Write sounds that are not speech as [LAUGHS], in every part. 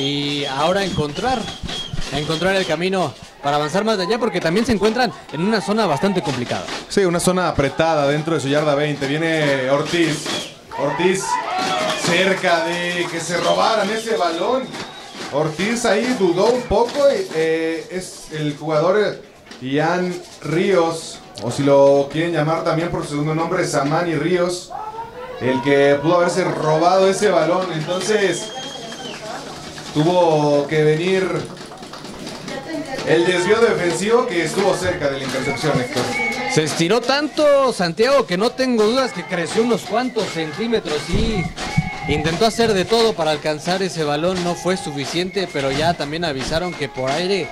y ahora encontrar, encontrar el camino para avanzar más allá porque también se encuentran en una zona bastante complicada. Sí, una zona apretada dentro de su yarda 20. Viene Ortiz. Ortiz cerca de que se robaran ese balón. Ortiz ahí dudó un poco. Eh, es el jugador Ian Ríos, o si lo quieren llamar también por su segundo nombre, Samani Ríos, el que pudo haberse robado ese balón. Entonces tuvo que venir el desvío defensivo que estuvo cerca de la intercepción, Héctor. Se estiró tanto Santiago que no tengo dudas que creció unos cuantos centímetros y intentó hacer de todo para alcanzar ese balón. No fue suficiente, pero ya también avisaron que por aire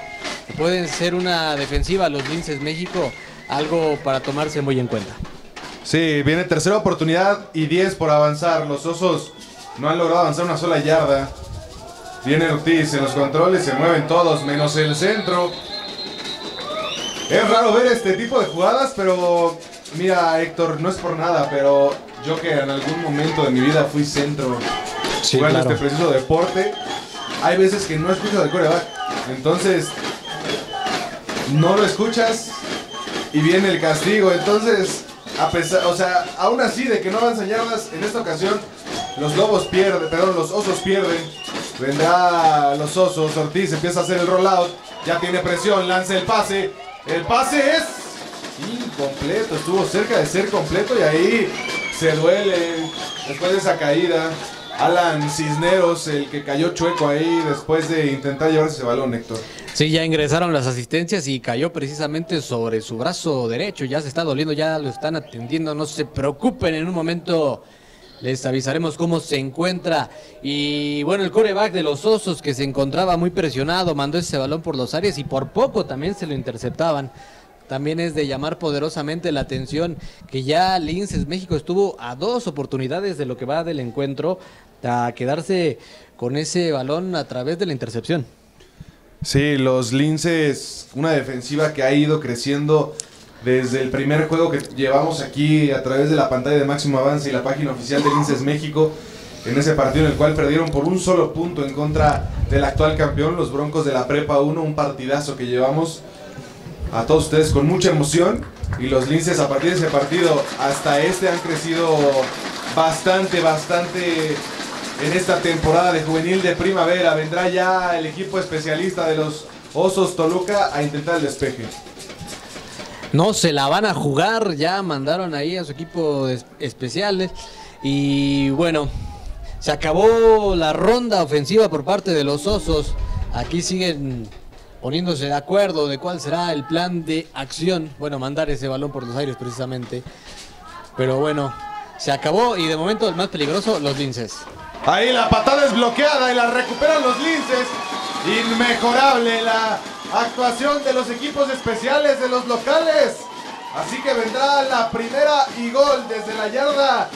pueden ser una defensiva los Linces México, algo para tomarse muy en cuenta. Sí, viene tercera oportunidad y 10 por avanzar. Los osos no han logrado avanzar una sola yarda. Viene Ortiz en los controles, se mueven todos, menos el centro. Es raro ver este tipo de jugadas, pero mira, Héctor, no es por nada, pero yo que en algún momento de mi vida fui centro jugando este preciso deporte, hay veces que no escucho del coreback. Entonces, no lo escuchas y viene el castigo. Entonces, a pesar, o sea, aún así de que no avanzan yardas, en esta ocasión los lobos pierden, perdón, los osos pierden. Vendrá los osos, Ortiz empieza a hacer el rollout, ya tiene presión, lanza el pase. El pase es incompleto, estuvo cerca de ser completo y ahí se duele después de esa caída. Alan Cisneros, el que cayó chueco ahí después de intentar llevarse ese balón, Héctor. Sí, ya ingresaron las asistencias y cayó precisamente sobre su brazo derecho. Ya se está doliendo, ya lo están atendiendo. No se preocupen, en un momento les avisaremos cómo se encuentra. Y bueno, el coreback de los Osos que se encontraba muy presionado mandó ese balón por los áreas y por poco también se lo interceptaban también es de llamar poderosamente la atención que ya Linces México estuvo a dos oportunidades de lo que va del encuentro a quedarse con ese balón a través de la intercepción. Sí, los Linces, una defensiva que ha ido creciendo desde el primer juego que llevamos aquí a través de la pantalla de Máximo Avance y la página oficial de Linces México, en ese partido en el cual perdieron por un solo punto en contra del actual campeón, los Broncos de la Prepa 1, un partidazo que llevamos a todos ustedes con mucha emoción y los Linces a partir de ese partido hasta este han crecido bastante, bastante en esta temporada de juvenil de primavera. Vendrá ya el equipo especialista de los Osos Toluca a intentar el despeje. No, se la van a jugar, ya mandaron ahí a su equipo especiales y bueno, se acabó la ronda ofensiva por parte de los Osos. Aquí siguen poniéndose de acuerdo de cuál será el plan de acción. Bueno, mandar ese balón por los aires precisamente. Pero bueno, se acabó y de momento el más peligroso, los linces. Ahí la patada es bloqueada y la recuperan los linces. Inmejorable la actuación de los equipos especiales de los locales. Así que vendrá la primera y gol desde la yarda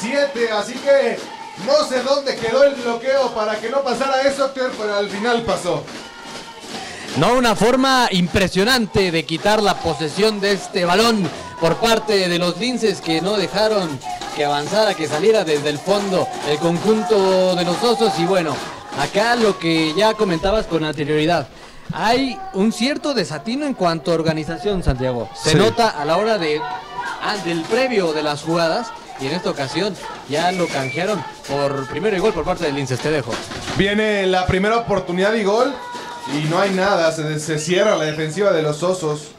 7. Así que no sé dónde quedó el bloqueo para que no pasara eso, pero al final pasó. No, una forma impresionante de quitar la posesión de este balón por parte de los linces que no dejaron que avanzara, que saliera desde el fondo el conjunto de los osos. Y bueno, acá lo que ya comentabas con anterioridad. Hay un cierto desatino en cuanto a organización, Santiago. Se nota a la hora de, ah, del previo de las jugadas y en esta ocasión ya lo canjearon por primero y gol por parte del Linces. Te dejo. Viene la primera oportunidad y gol y no hay nada, se, cierra la defensiva de los osos.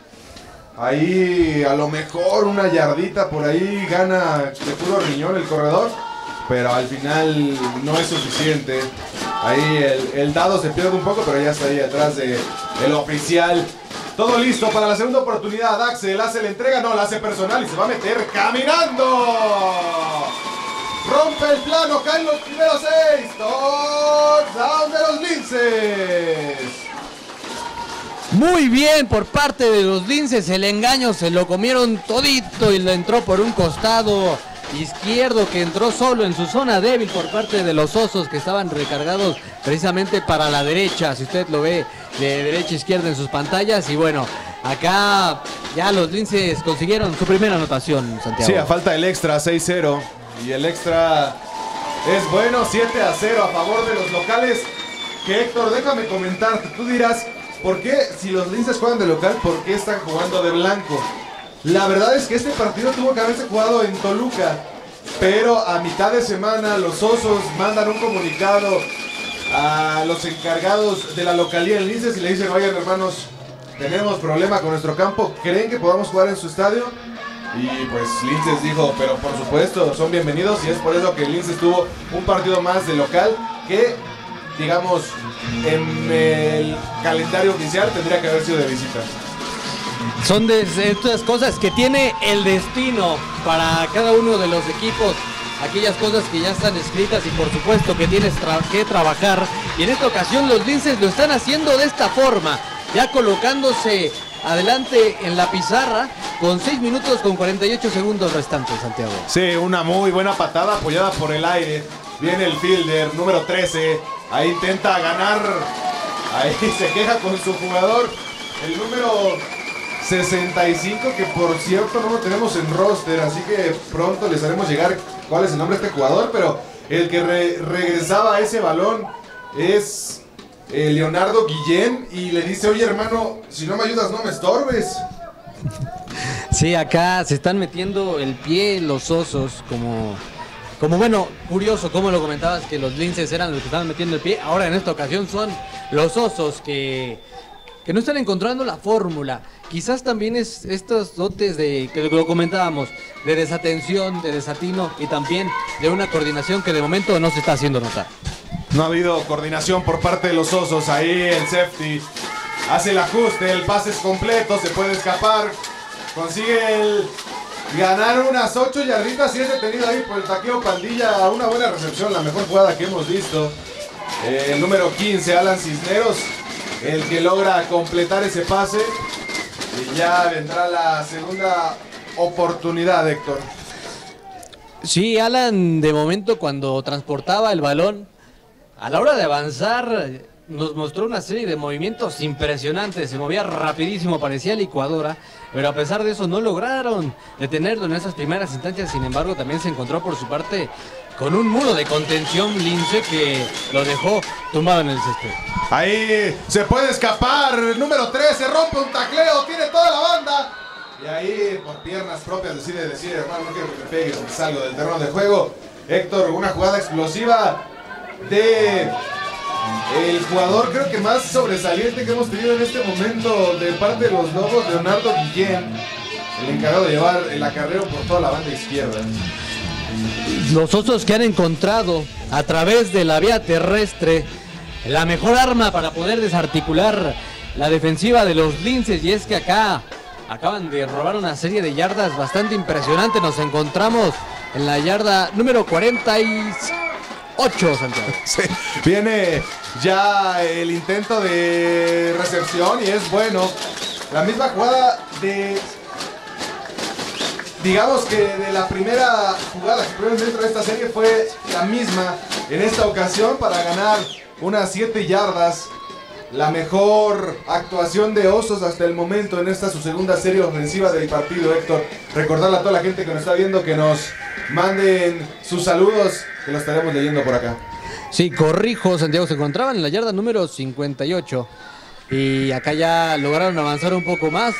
Ahí a lo mejor una yardita por ahí gana de puro riñón el corredor, pero al final no es suficiente. Ahí el, dado se pierde un poco, pero ya está ahí atrás de el oficial. Todo listo para la segunda oportunidad. Axel hace la entrega, no, la hace personal y se va a meter caminando. Rompe el plano, caen los primeros seis. Touchdown de los linces. Muy bien por parte de los linces. El engaño se lo comieron todito y le entró por un costado izquierdo que entró solo en su zona débil por parte de los osos que estaban recargados precisamente para la derecha. Si usted lo ve de derecha a izquierda en sus pantallas. Y bueno, acá ya los linces consiguieron su primera anotación, Santiago. Sí, a falta del extra 6-0. Y el extra es bueno, 7 a 0 a favor de los locales. que Héctor, déjame comentarte, tú dirás, ¿por qué si los linces juegan de local, por qué están jugando de blanco? La verdad es que este partido tuvo que haberse jugado en Toluca, pero a mitad de semana los Osos mandan un comunicado a los encargados de la localidad en Linces y le dicen, oigan hermanos, tenemos problema con nuestro campo, ¿creen que podamos jugar en su estadio? Y pues Linces dijo, pero por supuesto, son bienvenidos y es por eso que Linces tuvo un partido más de local que, digamos, en el calendario oficial tendría que haber sido de visita. Son de estas cosas que tiene el destino para cada uno de los equipos aquellas cosas que ya están escritas y por supuesto que tienes que trabajar. Y en esta ocasión los linces lo están haciendo de esta forma, ya colocándose adelante en la pizarra con 6 minutos con 48 segundos restantes, Santiago. Sí, una muy buena patada apoyada por el aire. Viene el fielder número 13. Ahí intenta ganar. Ahí [LAUGHS] se queja con su jugador. El número 65, que por cierto no lo tenemos en roster, así que pronto les haremos llegar cuál es el nombre de este jugador, pero el que regresaba a ese balón es eh, Leonardo Guillén y le dice, oye hermano, si no me ayudas no me estorbes. Sí, acá se están metiendo el pie los osos como... Como bueno, curioso, como lo comentabas, que los linces eran los que estaban metiendo el pie. Ahora en esta ocasión son los osos que que no están encontrando la fórmula. Quizás también es estos dotes de que lo comentábamos, de desatención, de desatino y también de una coordinación que de momento no se está haciendo notar. No ha habido coordinación por parte de los osos. Ahí el safety hace el ajuste, el pase es completo, se puede escapar. Consigue el ganar unas 8 yarditas y es detenido ahí por el taqueo pandilla. Una buena recepción, la mejor jugada que hemos visto. Eh, el número 15, Alan Cisneros el que logra completar ese pase. Y ya vendrá la segunda oportunidad, Héctor. Sí, Alan, de momento cuando transportaba el balón, a la hora de avanzar, nos mostró una serie de movimientos impresionantes. Se movía rapidísimo, parecía licuadora, pero a pesar de eso no lograron detenerlo en esas primeras instancias. Sin embargo, también se encontró por su parte con un muro de contención Lince que lo dejó tumbado en el césped. Ahí se puede escapar. El número 3 se rompe un tacleo, tiene toda la banda. Y ahí por piernas propias decide decir, hermano, no quiero que me pegue, salgo del terreno de juego. Héctor, una jugada explosiva de el jugador creo que más sobresaliente que hemos tenido en este momento de parte de los Lobos, Leonardo Guillén, el encargado de llevar el acarreo por toda la banda izquierda los osos que han encontrado a través de la vía terrestre la mejor arma para poder desarticular la defensiva de los linces y es que acá acaban de robar una serie de yardas bastante impresionante. Nos encontramos en la yarda número 48, Santiago. [LAUGHS] viene ya el intento de recepción y es bueno. La misma jugada de digamos que de la primera jugada que tuvimos dentro de esta serie fue la misma en esta ocasión para ganar unas 7 yardas. La mejor actuación de Osos hasta el momento en esta su segunda serie ofensiva del partido, Héctor. Recordarle a toda la gente que nos está viendo que nos manden sus saludos, que lo estaremos leyendo por acá. Sí, corrijo, Santiago, se encontraban en la yarda número 58 y acá ya lograron avanzar un poco más.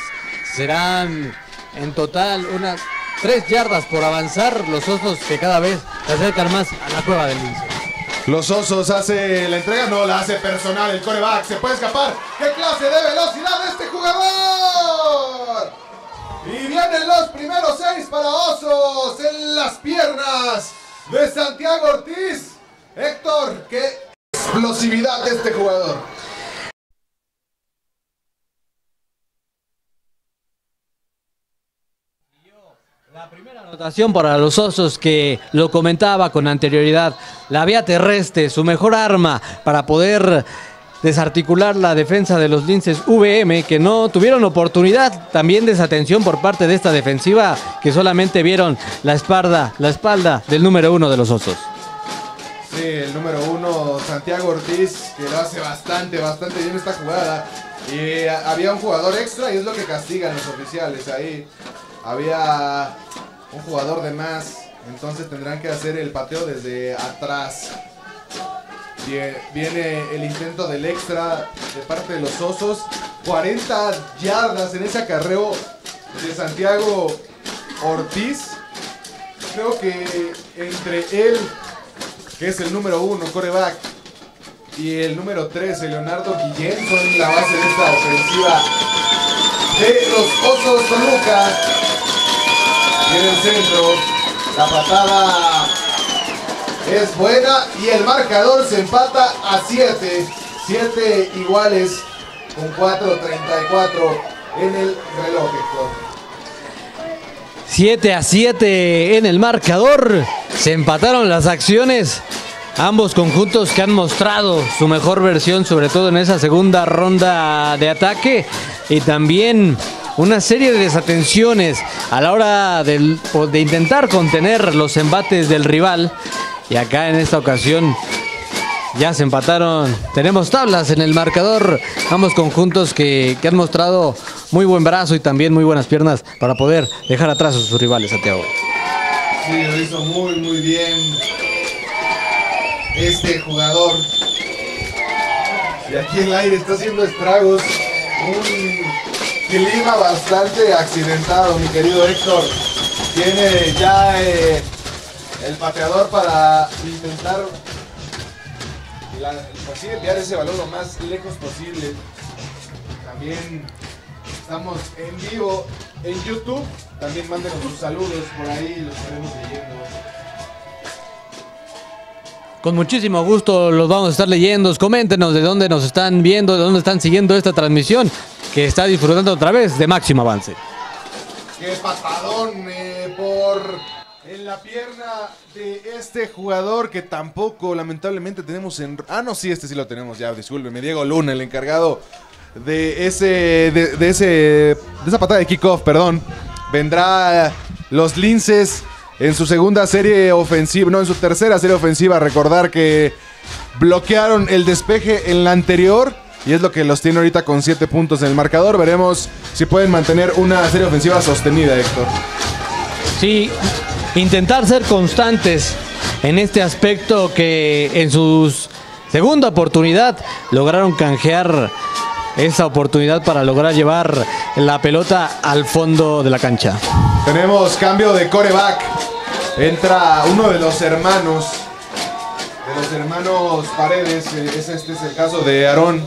Serán en total unas tres yardas por avanzar. Los osos que cada vez se acercan más a la cueva del lince. Los osos hace la entrega, no la hace personal. El coreback se puede escapar. ¿Qué clase de velocidad este jugador? Y vienen los primeros seis para osos en las piernas de Santiago Ortiz. Héctor, qué explosividad este jugador. La primera anotación para los osos que lo comentaba con anterioridad, la vía terrestre, su mejor arma para poder desarticular la defensa de los linces VM que no tuvieron oportunidad, también desatención por parte de esta defensiva que solamente vieron la espalda, la espalda del número uno de los osos. Sí, el número uno, Santiago Ortiz, que lo hace bastante, bastante bien esta jugada. Y había un jugador extra y es lo que castigan los oficiales ahí había un jugador de más, entonces tendrán que hacer el pateo desde atrás. Viene el intento del extra de parte de los Osos. 40 yardas en ese acarreo de Santiago Ortiz. Creo que entre él, que es el número uno, coreback, y el número 13, Leonardo Guillén, son la base de esta ofensiva de los Osos Toluca. Y en el centro, la patada es buena y el marcador se empata a 7. 7 iguales con 4.34 en el reloj, 7 a 7 en el marcador. Se empataron las acciones. Ambos conjuntos que han mostrado su mejor versión, sobre todo en esa segunda ronda de ataque. Y también una serie de desatenciones a la hora de, de intentar contener los embates del rival. Y acá en esta ocasión ya se empataron. Tenemos tablas en el marcador. Ambos conjuntos que, han mostrado muy buen brazo y también muy buenas piernas para poder dejar atrás a sus rivales, Santiago. Sí, lo hizo muy, muy bien este jugador. Y aquí el aire está haciendo estragos. Un clima bastante accidentado, mi querido Héctor. Tiene ya eh, el pateador para intentar pues enviar ese balón lo más lejos posible. También estamos en vivo en YouTube. También mándenos sus saludos por ahí, los estaremos leyendo. Con muchísimo gusto los vamos a estar leyendo. Coméntenos de dónde nos están viendo, de dónde están siguiendo esta transmisión que está disfrutando otra vez de máximo avance. Qué patadón eh, por en la pierna de este jugador que tampoco lamentablemente tenemos en... Ah, no, sí, este sí lo tenemos ya, discúlpeme. Diego Luna, el encargado de ese... De, ese... De esa patada de kickoff, perdón. Vendrá los linces en su segunda serie ofensiva, no, en su tercera serie ofensiva. Recordar que bloquearon el despeje en la anterior. Y es lo que los tiene ahorita con 7 puntos en el marcador. Veremos si pueden mantener una serie ofensiva sostenida, Héctor. Sí, intentar ser constantes en este aspecto que en su segunda oportunidad lograron canjear esa oportunidad para lograr llevar la pelota al fondo de la cancha. Tenemos cambio de coreback. Entra uno de los hermanos, de los hermanos Paredes, este es el caso de Aarón.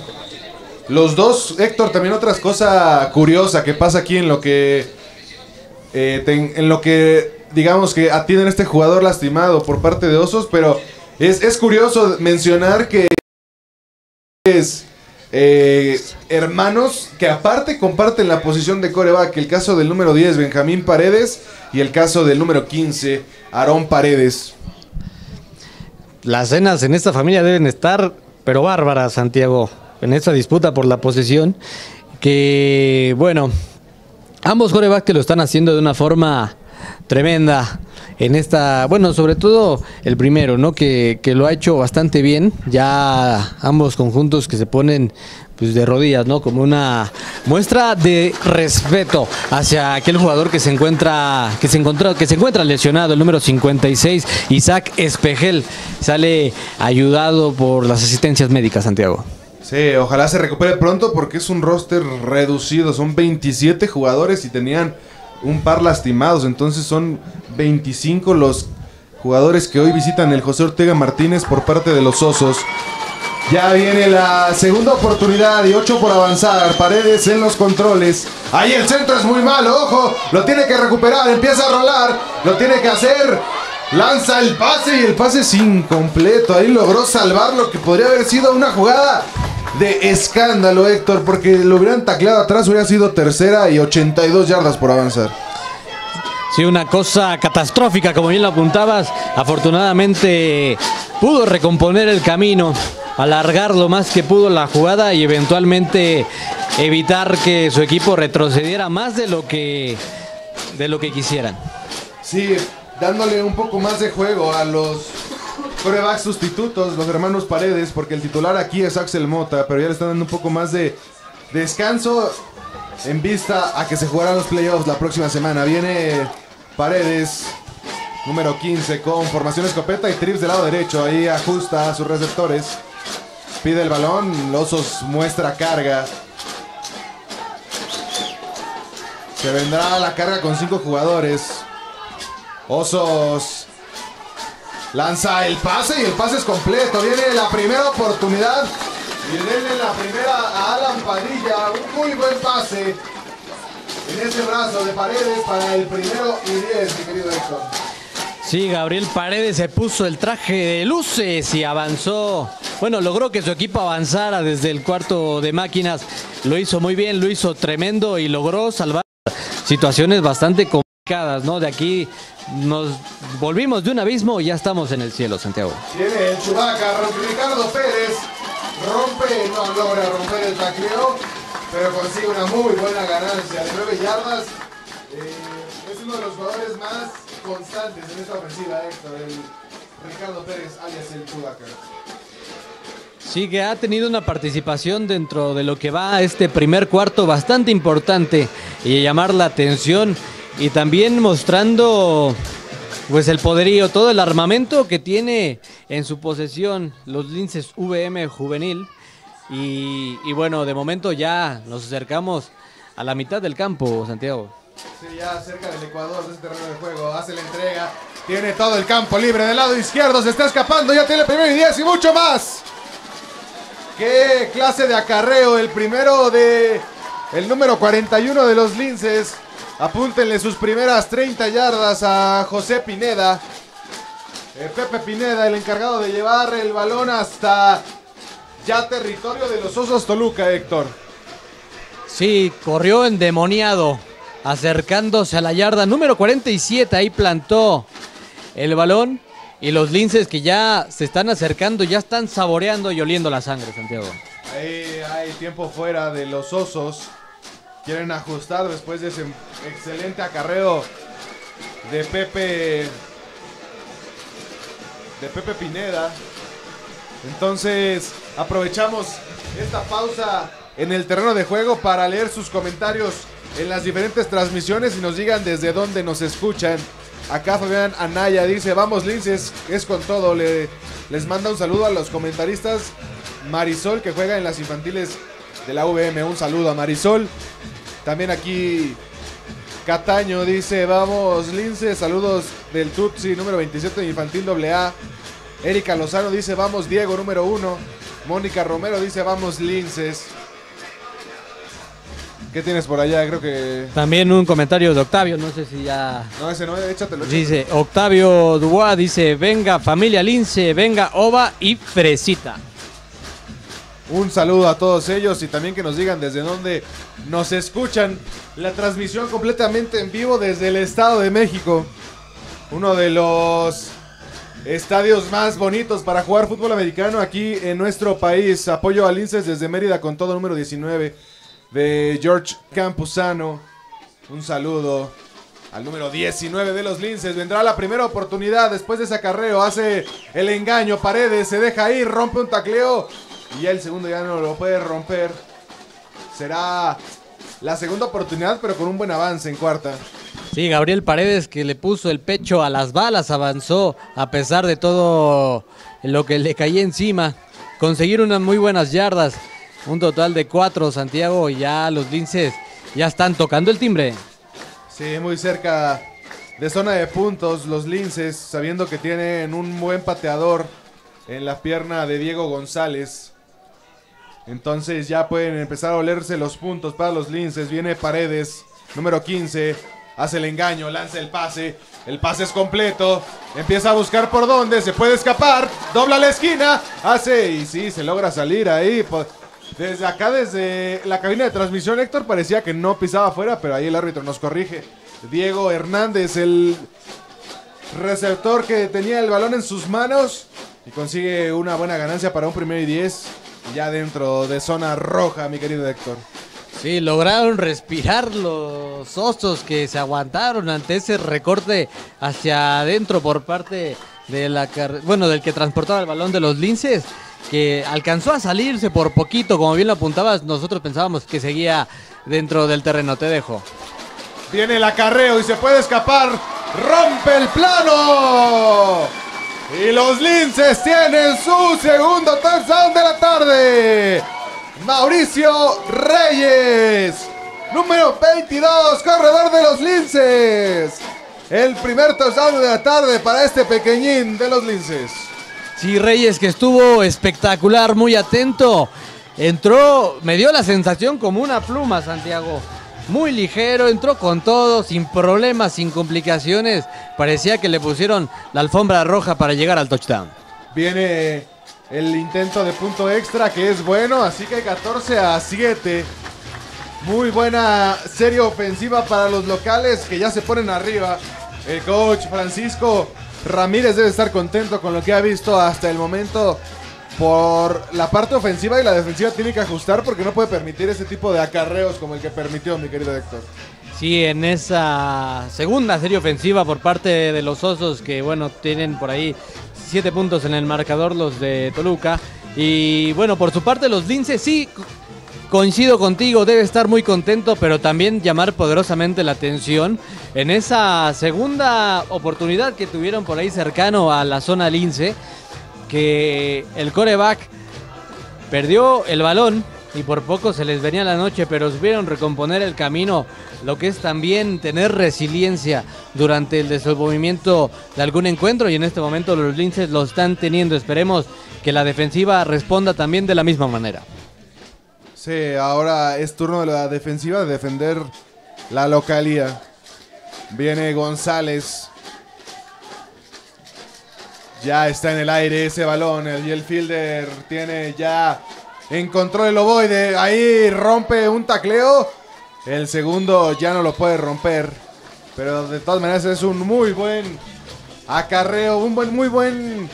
Los dos, Héctor, también otra cosa curiosa que pasa aquí en lo que eh, en lo que digamos que atienden a este jugador lastimado por parte de Osos, pero es, curioso mencionar que es eh, hermanos que aparte comparten la posición de coreback, el caso del número 10, Benjamín Paredes, y el caso del número 15, Aarón Paredes. Las cenas en esta familia deben estar, pero bárbaras, Santiago, en esta disputa por la posesión, que bueno, ambos corebacks que lo están haciendo de una forma tremenda en esta, bueno, sobre todo el primero, ¿no? Que, lo ha hecho bastante bien. Ya ambos conjuntos que se ponen pues de rodillas, ¿no? Como una muestra de respeto hacia aquel jugador que se encuentra que se encontró que se encuentra lesionado, el número 56, Isaac Espejel, sale ayudado por las asistencias médicas, Santiago. Sí, ojalá se recupere pronto porque es un roster reducido, son 27 jugadores y tenían un par lastimados. Entonces son 25 los jugadores que hoy visitan el José Ortega Martínez por parte de los Osos. Ya viene la segunda oportunidad y 8 por avanzar. Paredes en los controles. Ahí el centro es muy malo, ojo. Lo tiene que recuperar, empieza a rolar. Lo tiene que hacer. Lanza el pase y el pase es incompleto. Ahí logró salvar lo que podría haber sido una jugada de escándalo, Héctor, porque lo hubieran tacleado atrás, hubiera sido tercera y 82 yardas por avanzar. Sí, una cosa catastrófica, como bien lo apuntabas. Afortunadamente pudo recomponer el camino, alargar lo más que pudo la jugada y eventualmente evitar que su equipo retrocediera más de lo que de lo que quisieran. Sí, dándole un poco más de juego a los corebacks sustitutos, los hermanos Paredes, porque el titular aquí es Axel Mota, pero ya le están dando un poco más de descanso en vista a que se jugarán los playoffs la próxima semana. Viene Paredes, número 15, con formación escopeta y trips del lado derecho. Ahí ajusta a sus receptores. pide el balón, Osos muestra carga. Se vendrá la carga con cinco jugadores. Osos lanza el pase y el pase es completo. Viene la primera oportunidad. Y denle la primera a Alan Padilla. Un muy buen pase en ese brazo de paredes para el primero y diez, mi querido Héctor. Sí, Gabriel Paredes se puso el traje de luces y avanzó. Bueno, logró que su equipo avanzara desde el cuarto de máquinas. Lo hizo muy bien, lo hizo tremendo y logró salvar situaciones bastante complicadas, ¿no? De aquí nos volvimos de un abismo y ya estamos en el cielo, Santiago. Tiene el Chubaca, Ricardo Pérez. Rompe, no logra romper el tacleo, pero consigue una muy buena ganancia de 9 yardas. Eh, es uno de los jugadores más constantes en esta ofensiva, Héctor, el Ricardo Pérez, alias el Chubaca. Sí, que ha tenido una participación dentro de lo que va a este primer cuarto bastante importante y llamar la atención y también mostrando pues el poderío, todo el armamento que tiene en su posesión los linces VM juvenil y, bueno, de momento ya nos acercamos a la mitad del campo, Santiago. Sí, ya cerca del Ecuador, de este terreno de juego, hace la entrega, tiene todo el campo libre del lado izquierdo, se está escapando, ya tiene el primer y 10 y mucho más. Qué clase de acarreo, el primero de el número 41 de los linces. Apúntenle sus primeras 30 yardas a José Pineda. Eh, Pepe Pineda, el encargado de llevar el balón hasta ya territorio de los Osos Toluca, Héctor. Sí, corrió endemoniado, acercándose a la yarda número 47. Ahí plantó el balón. Y los linces que ya se están acercando, ya están saboreando y oliendo la sangre, Santiago. Ahí hay tiempo fuera de los Osos. Quieren ajustar después de ese excelente acarreo de Pepe. De Pepe Pineda. Entonces, aprovechamos esta pausa en el terreno de juego para leer sus comentarios en las diferentes transmisiones y nos digan desde dónde nos escuchan. Acá Fabián Anaya dice, vamos linces, es con todo. Le, les manda un saludo a los comentaristas. Marisol, que juega en las infantiles de la VM. Un saludo a Marisol. También aquí Cataño dice, vamos linces, saludos del Tutsi número 27 de infantil AA. Erika Lozano dice, vamos Diego número 1. Mónica Romero dice, vamos linces. ¿Qué tienes por allá? Creo que. También un comentario de Octavio, no sé si ya. No, ese no, échatelo. Dice Octavio Dubois, dice: Venga, familia Lince, venga, Ova y Fresita. Un saludo a todos ellos y también que nos digan desde dónde nos escuchan. La transmisión completamente en vivo desde el Estado de México. Uno de los estadios más bonitos para jugar fútbol americano aquí en nuestro país. Apoyo a Linces desde Mérida con todo número 19 de George Campuzano. Un saludo al número 19 de los Linces. Vendrá la primera oportunidad después de ese acarreo. Hace el engaño. Paredes se deja ir, rompe un tacleo. Y el segundo ya no lo puede romper. Será la segunda oportunidad, pero con un buen avance en cuarta. Sí, Gabriel Paredes que le puso el pecho a las balas, avanzó a pesar de todo lo que le caía encima. Conseguir unas muy buenas yardas. Un total de cuatro, Santiago, y ya los linces ya están tocando el timbre. Sí, muy cerca de zona de puntos los linces, sabiendo que tienen un buen pateador en la pierna de Diego González. Entonces ya pueden empezar a olerse los puntos para los linces. Viene Paredes, número 15. Hace el engaño, lanza el pase. El pase es completo. Empieza a buscar por dónde. Se puede escapar. Dobla la esquina. Hace y sí, se logra salir ahí. Desde acá, desde la cabina de transmisión, Héctor parecía que no pisaba afuera, pero ahí el árbitro nos corrige. Diego Hernández, el receptor que tenía el balón en sus manos y consigue una buena ganancia para un primer y diez. Ya dentro de zona roja, mi querido Héctor. Sí, lograron respirar los osos que se aguantaron ante ese recorte hacia adentro por parte de la bueno, del que transportaba el balón de los linces que alcanzó a salirse por poquito, como bien lo apuntabas, nosotros pensábamos que seguía dentro del terreno, te dejo. Viene el acarreo y se puede escapar, rompe el plano. Y los linces tienen su segundo touchdown de la tarde. Mauricio Reyes, número 22, corredor de los linces. El primer touchdown de la tarde para este pequeñín de los linces. Sí, Reyes que estuvo espectacular, muy atento. Entró, me dio la sensación como una pluma, Santiago. Muy ligero, entró con todo, sin problemas, sin complicaciones. Parecía que le pusieron la alfombra roja para llegar al touchdown. Viene el intento de punto extra que es bueno, así que 14 a 7. Muy buena serie ofensiva para los locales que ya se ponen arriba. El coach Francisco Ramírez debe estar contento con lo que ha visto hasta el momento. Por la parte ofensiva y la defensiva tiene que ajustar porque no puede permitir ese tipo de acarreos como el que permitió mi querido Héctor. Sí, en esa segunda serie ofensiva por parte de los Osos que bueno, tienen por ahí siete puntos en el marcador los de Toluca. Y bueno, por su parte los Linces sí, coincido contigo, debe estar muy contento, pero también llamar poderosamente la atención en esa segunda oportunidad que tuvieron por ahí cercano a la zona Lince que el coreback perdió el balón y por poco se les venía la noche, pero supieron recomponer el camino, lo que es también tener resiliencia durante el desenvolvimiento de algún encuentro y en este momento los linces lo están teniendo. Esperemos que la defensiva responda también de la misma manera. Sí, ahora es turno de la defensiva de defender la localía. Viene González ya está en el aire ese balón. y el fielder tiene ya en control el ovoide. Ahí rompe un tacleo. El segundo ya no lo puede romper. Pero de todas maneras es un muy buen acarreo. Un buen, muy buen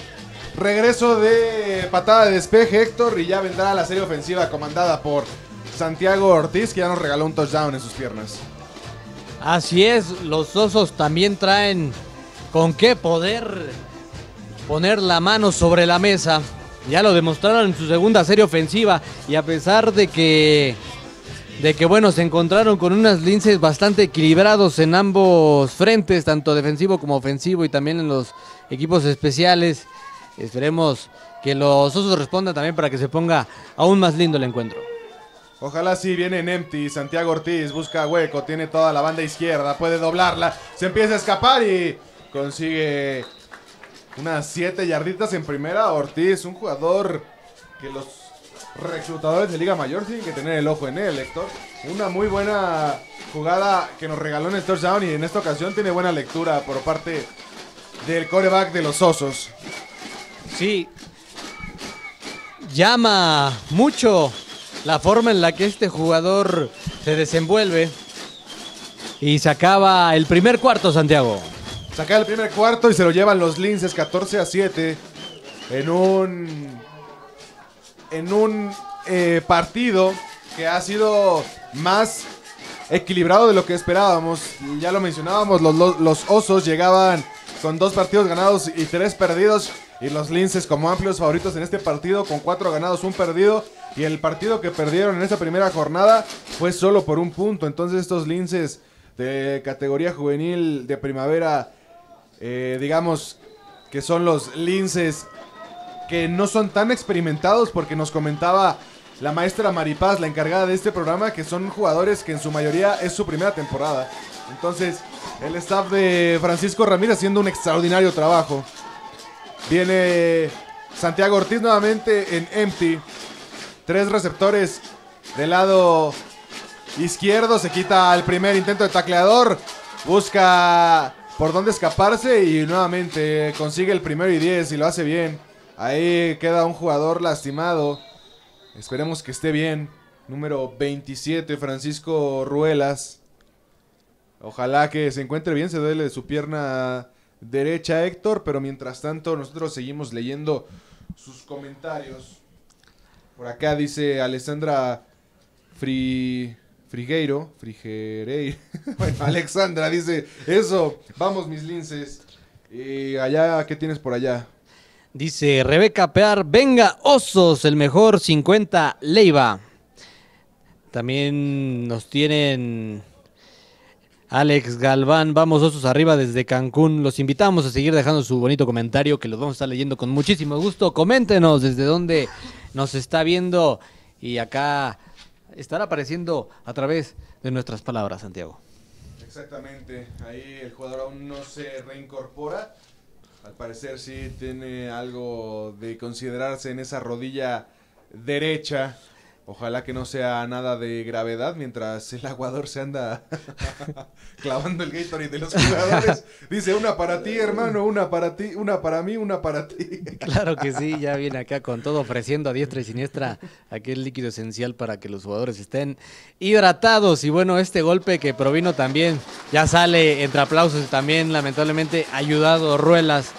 regreso de patada de despeje, Héctor. Y ya vendrá la serie ofensiva comandada por Santiago Ortiz, que ya nos regaló un touchdown en sus piernas. Así es, los osos también traen con qué poder poner la mano sobre la mesa. Ya lo demostraron en su segunda serie ofensiva y a pesar de que de que bueno, se encontraron con unas linces bastante equilibrados en ambos frentes, tanto defensivo como ofensivo y también en los equipos especiales. Esperemos que los osos respondan también para que se ponga aún más lindo el encuentro. Ojalá sí viene en empty. Santiago Ortiz busca hueco, tiene toda la banda izquierda, puede doblarla, se empieza a escapar y consigue unas 7 yarditas en primera. Ortiz, un jugador que los reclutadores de Liga Mayor tienen que tener el ojo en él, Héctor. Una muy buena jugada que nos regaló en el touchdown y en esta ocasión tiene buena lectura por parte del coreback de los Osos. Sí, llama mucho la forma en la que este jugador se desenvuelve y se acaba el primer cuarto, Santiago. Saca el primer cuarto y se lo llevan los Linces 14 a 7 en un en un eh, partido que ha sido más equilibrado de lo que esperábamos. Ya lo mencionábamos, los, los, osos llegaban con dos partidos ganados y tres perdidos. Y los Linces como amplios favoritos en este partido con cuatro ganados, un perdido. Y el partido que perdieron en esta primera jornada fue solo por un punto. Entonces estos Linces de categoría juvenil de primavera eh, digamos que son los linces que no son tan experimentados porque nos comentaba la maestra Maripaz, la encargada de este programa, que son jugadores que en su mayoría es su primera temporada. Entonces, el staff de Francisco Ramírez haciendo un extraordinario trabajo. Viene Santiago Ortiz nuevamente en empty. Tres receptores del lado izquierdo. Se quita el primer intento de tacleador. Busca por dónde escaparse y nuevamente consigue el primero y 10 y lo hace bien. Ahí queda un jugador lastimado. Esperemos que esté bien. Número 27, Francisco Ruelas. Ojalá que se encuentre bien, se duele de su pierna derecha Héctor, pero mientras tanto nosotros seguimos leyendo sus comentarios. Por acá dice Alessandra Free Frigueiro, Frigereiro. [LAUGHS] bueno, Alexandra dice, eso, vamos mis linces. Y allá, ¿qué tienes por allá? Dice Rebeca Pear, venga osos, el mejor 50 Leiva. También nos tienen Alex Galván, vamos osos arriba desde Cancún. Los invitamos a seguir dejando su bonito comentario que los vamos a estar leyendo con muchísimo gusto. Coméntenos desde dónde nos está viendo y acá estará apareciendo a través de nuestras palabras, Santiago. Exactamente, ahí el jugador aún no se reincorpora. Al parecer sí tiene algo de considerarse en esa rodilla derecha. Ojalá que no sea nada de gravedad mientras el aguador se anda [LAUGHS] clavando el Gatorade de los jugadores. Dice una para ti, hermano, una para ti, una para mí, una para ti. [LAUGHS] Claro que sí, ya viene acá con todo ofreciendo a diestra y siniestra aquel líquido esencial para que los jugadores estén hidratados. Y bueno, este golpe que provino también ya sale entre aplausos también lamentablemente ayudado Ruelas.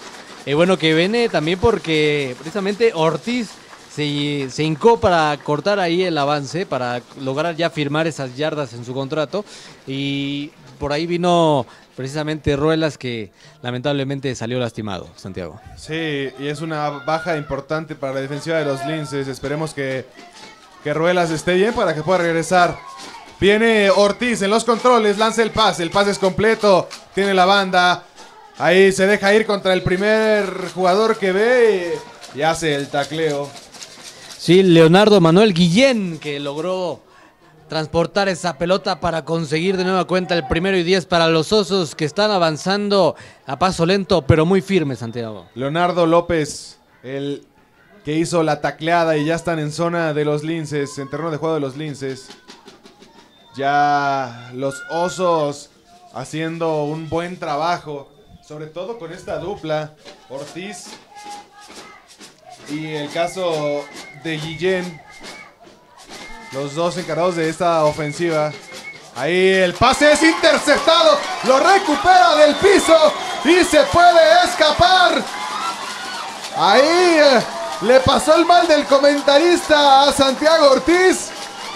Y bueno, que viene también porque precisamente Ortiz se, hincó para cortar ahí el avance, para lograr ya firmar esas yardas en su contrato. Y por ahí vino precisamente Ruelas que lamentablemente salió lastimado, Santiago. Sí, y es una baja importante para la defensiva de los Linces. Esperemos que, que Ruelas esté bien para que pueda regresar. Viene Ortiz en los controles, lanza el pase, el pase es completo, tiene la banda. Ahí se deja ir contra el primer jugador que ve y hace el tacleo. Sí, Leonardo Manuel Guillén, que logró transportar esa pelota para conseguir de nueva cuenta el primero y diez para los osos que están avanzando a paso lento, pero muy firme, Santiago. Leonardo López, el que hizo la tacleada y ya están en zona de los linces, en terreno de juego de los linces. Ya los osos haciendo un buen trabajo, sobre todo con esta dupla, Ortiz y el caso de Guillén. Los dos encargados de esta ofensiva. Ahí el pase es interceptado. Lo recupera del piso y se puede escapar. Ahí eh, le pasó el mal del comentarista a Santiago Ortiz.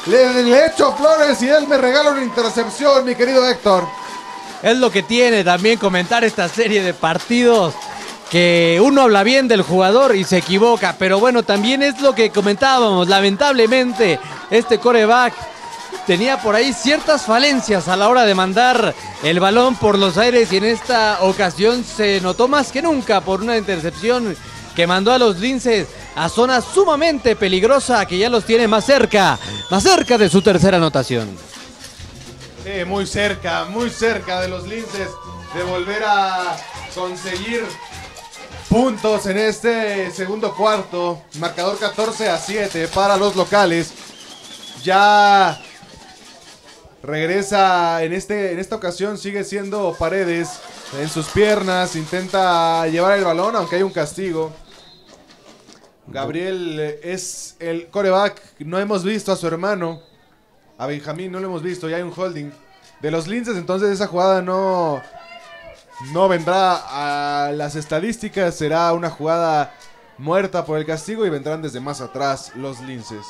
Le, le echo flores y él me regala una intercepción, mi querido Héctor. Es lo que tiene también comentar esta serie de partidos que uno habla bien del jugador y se equivoca, pero bueno, también es lo que comentábamos, lamentablemente este coreback tenía por ahí ciertas falencias a la hora de mandar el balón por los aires y en esta ocasión se notó más que nunca por una intercepción que mandó a los linces a zona sumamente peligrosa que ya los tiene más cerca, más cerca de su tercera anotación. Muy cerca, muy cerca de los linces de volver a conseguir puntos en este segundo cuarto. Marcador 14 a 7 para los locales. Ya regresa en, este, en esta ocasión, sigue siendo Paredes en sus piernas. Intenta llevar el balón, aunque hay un castigo. Gabriel es el coreback. No hemos visto a su hermano. A Benjamín no lo hemos visto. Ya hay un holding. De los linces, entonces esa jugada no, no vendrá a las estadísticas, será una jugada muerta por el castigo y vendrán desde más atrás los linces.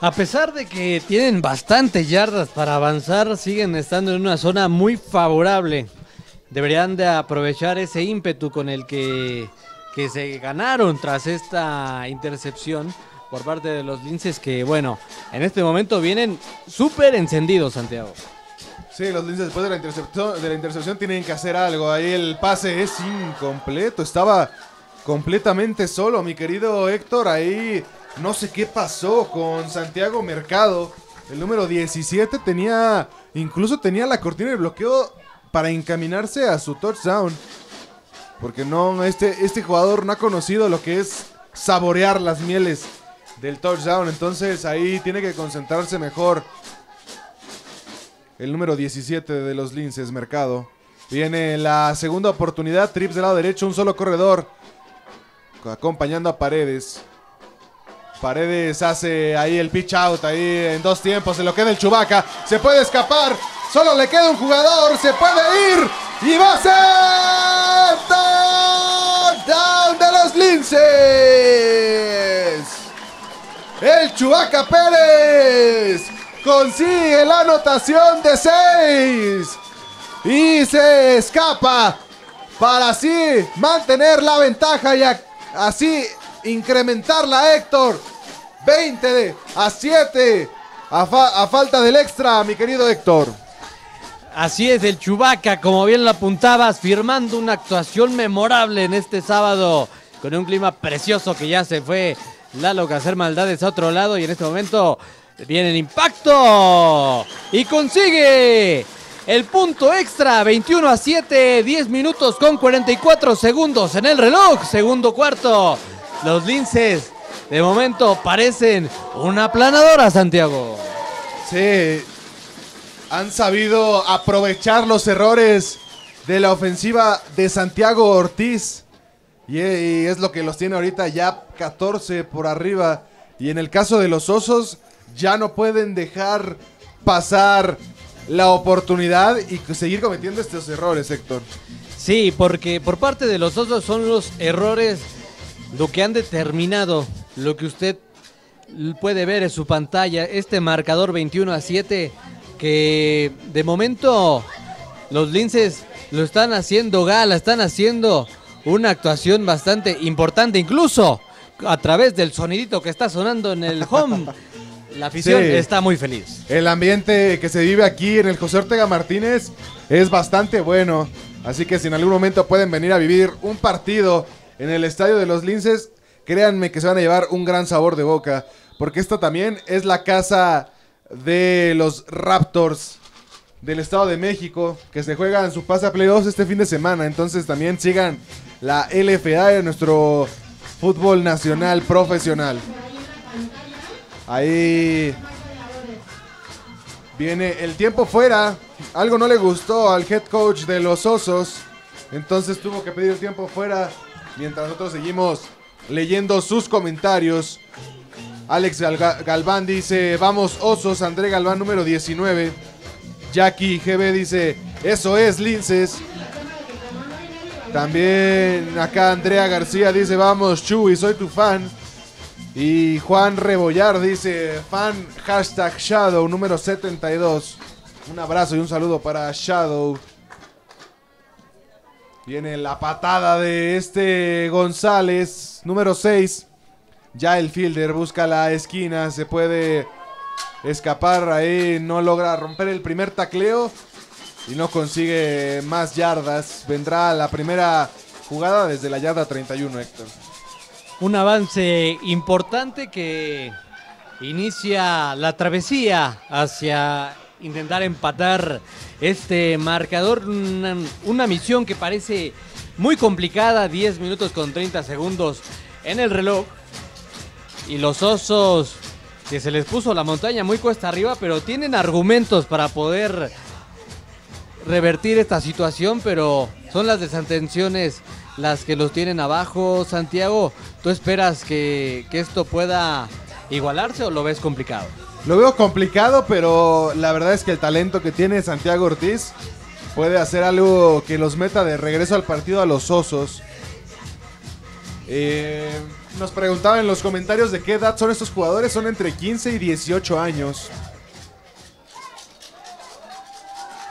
A pesar de que tienen bastantes yardas para avanzar, siguen estando en una zona muy favorable. Deberían de aprovechar ese ímpetu con el que, que se ganaron tras esta intercepción por parte de los linces que, bueno, en este momento vienen súper encendidos, Santiago. Sí, los linces después de la, intercepción, de la intercepción tienen que hacer algo. Ahí el pase es incompleto. Estaba completamente solo, mi querido Héctor. Ahí no sé qué pasó con Santiago Mercado. El número 17 tenía, incluso tenía la cortina de bloqueo para encaminarse a su touchdown. Porque no, este, este jugador no ha conocido lo que es saborear las mieles del touchdown. Entonces ahí tiene que concentrarse mejor el número 17 de los Linces, Mercado. Viene la segunda oportunidad, trips del lado derecho, un solo corredor, acompañando a Paredes. Paredes hace ahí el pitch out, ahí en dos tiempos, se lo queda el Chubaca, se puede escapar, solo le queda un jugador, se puede ir y va a ser touchdown de los Linces. El Chubaca Pérez consigue la anotación de 6 y se escapa para así mantener la ventaja y así incrementarla Héctor. 20 a 7 a, falta del extra mi querido Héctor. Así es, el Chubaca, como bien lo apuntabas, firmando una actuación memorable en este sábado, con un clima precioso que ya se fue Lalo que hacer maldades a otro lado y en este momento viene el impacto y consigue el punto extra, 21 a 7, 10 minutos con 44 segundos en el reloj, segundo cuarto. Los linces de momento parecen una planadora, Santiago. Sí, han sabido aprovechar los errores de la ofensiva de Santiago Ortiz. Y, es lo que los tiene ahorita ya 14 por arriba. Y en el caso de los osos, ya no pueden dejar pasar la oportunidad y seguir cometiendo estos errores, Héctor. Sí, porque por parte de los osos son los errores lo que han determinado, lo que usted puede ver en su pantalla, este marcador 21 a 7 que de momento los linces lo están haciendo gala, están haciendo una actuación bastante importante, incluso a través del sonidito que está sonando en el home. [LAUGHS] La afición está muy feliz. El ambiente que se vive aquí en el José Ortega Martínez es bastante bueno. Así que si en algún momento pueden venir a vivir un partido en el estadio de los Linces, créanme que se van a llevar un gran sabor de boca. Porque esto también es la casa de los Raptors del Estado de México que se juegan su pase a playoffs este fin de semana. Entonces también sigan la LFA de nuestro fútbol nacional profesional. Ahí viene el tiempo fuera. Algo no le gustó al head coach de los Osos. Entonces tuvo que pedir tiempo fuera. Mientras nosotros seguimos leyendo sus comentarios. Alex Galván dice, vamos osos, André Galván número 19. Jackie GB dice, eso es Linces. También acá Andrea García dice, vamos Chuy, soy tu fan. Y Juan Rebollar dice, fan hashtag Shadow número 72. Un abrazo y un saludo para Shadow. Viene la patada de este González, número 6. Ya el fielder busca la esquina, se puede escapar ahí, no logra romper el primer tacleo y no consigue más yardas. Vendrá la primera jugada desde la yarda 31, Héctor. Un avance importante que inicia la travesía hacia intentar empatar este marcador. Una, misión que parece muy complicada, 10 minutos con 30 segundos en el reloj. Y los osos, que se les puso la montaña muy cuesta arriba, pero tienen argumentos para poder revertir esta situación, pero son las desatenciones las que los tienen abajo. Santiago, ¿tú esperas que, que esto pueda igualarse o lo ves complicado? Lo veo complicado, pero la verdad es que el talento que tiene Santiago Ortiz puede hacer algo que los meta de regreso al partido a los osos. Eh, nos preguntaban en los comentarios de qué edad son estos jugadores. Son entre 15 y 18 años.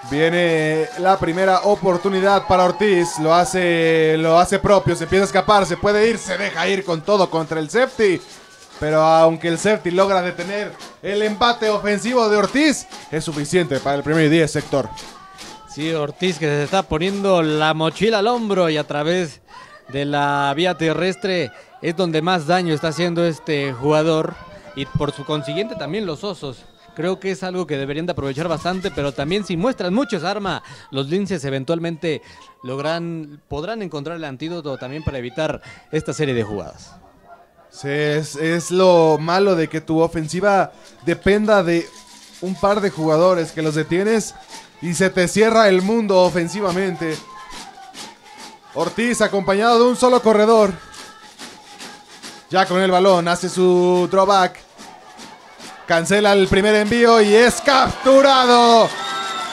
Viene la primera oportunidad para Ortiz. Lo hace, lo hace propio. Se empieza a escapar. Se puede ir. Se deja ir con todo contra el safety. Pero aunque el safety logra detener el embate ofensivo de Ortiz, es suficiente para el primer 10 sector. Sí, Ortiz que se está poniendo la mochila al hombro y a través de la vía terrestre es donde más daño está haciendo este jugador y por su consiguiente también los osos. Creo que es algo que deberían de aprovechar bastante, pero también si muestran muchos armas, los linces eventualmente logran, podrán encontrar el antídoto también para evitar esta serie de jugadas. Sí, es, es lo malo de que tu ofensiva dependa de un par de jugadores que los detienes y se te cierra el mundo ofensivamente. Ortiz acompañado de un solo corredor. Ya con el balón, hace su drawback. Cancela el primer envío y es capturado.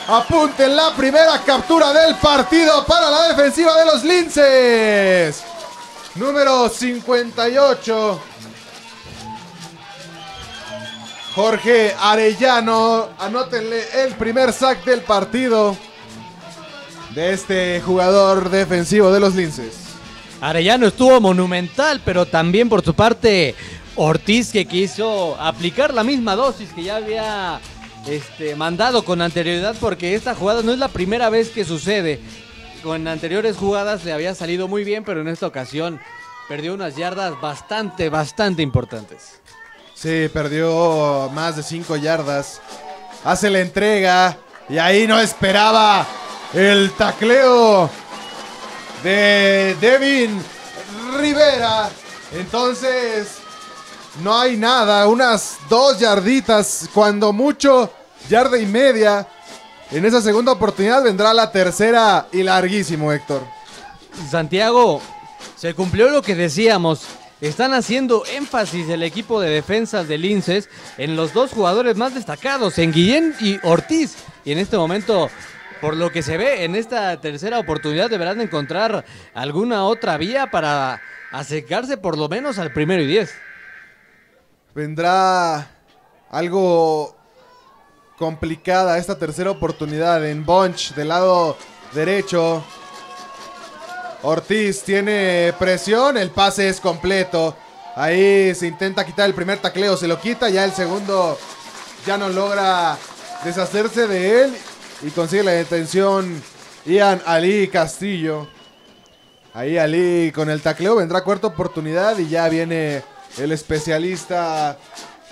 Apunten la primera captura del partido para la defensiva de los Linces. Número 58. Jorge Arellano. Anótenle el primer sack del partido de este jugador defensivo de los Linces. Arellano estuvo monumental, pero también por su parte Ortiz que quiso aplicar la misma dosis que ya había este, mandado con anterioridad porque esta jugada no es la primera vez que sucede. Con anteriores jugadas le había salido muy bien, pero en esta ocasión perdió unas yardas bastante, bastante importantes. Sí, perdió más de 5 yardas. Hace la entrega y ahí no esperaba el tacleo de Devin Rivera. Entonces, no hay nada. Unas dos yarditas, cuando mucho, yarda y media. En esa segunda oportunidad vendrá la tercera y larguísimo, Héctor. Santiago, se cumplió lo que decíamos. Están haciendo énfasis el equipo de defensas de Linces en los dos jugadores más destacados, en Guillén y Ortiz. Y en este momento, por lo que se ve, en esta tercera oportunidad deberán encontrar alguna otra vía para acercarse por lo menos al primero y diez. Vendrá algo complicada esta tercera oportunidad en Bunch del lado derecho. Ortiz tiene presión, el pase es completo. Ahí se intenta quitar el primer tacleo, se lo quita, ya el segundo ya no logra deshacerse de él y consigue la detención Ian Ali Castillo. Ahí Ali con el tacleo vendrá cuarta oportunidad y ya viene el especialista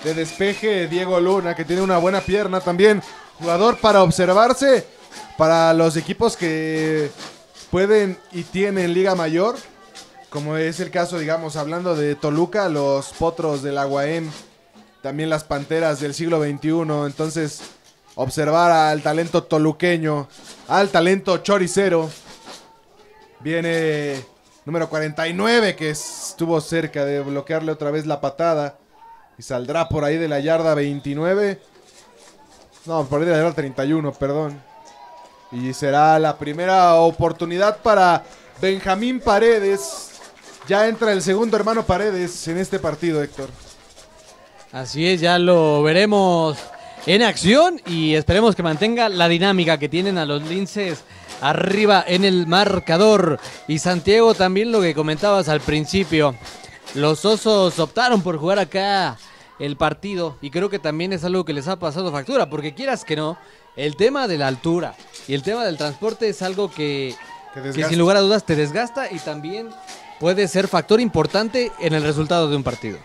de despeje Diego Luna que tiene una buena pierna también. Jugador para observarse para los equipos que pueden y tienen Liga Mayor, como es el caso, digamos, hablando de Toluca, los Potros del Aguaén, también las Panteras del siglo XXI. Entonces, observar al talento toluqueño, al talento choricero. Viene número 49 que estuvo cerca de bloquearle otra vez la patada. Y saldrá por ahí de la yarda 29. No, por ahí de la yarda 31, perdón. Y será la primera oportunidad para Benjamín Paredes. Ya entra el segundo hermano Paredes en este partido, Héctor. Así es, ya lo veremos en acción y esperemos que mantenga la dinámica que tienen a los linces arriba en el marcador. Y Santiago, también lo que comentabas al principio. Los osos optaron por jugar acá el partido y creo que también es algo que les ha pasado factura, porque quieras que no, el tema de la altura y el tema del transporte es algo que, que sin lugar a dudas te desgasta y también puede ser factor importante en el resultado de un partido.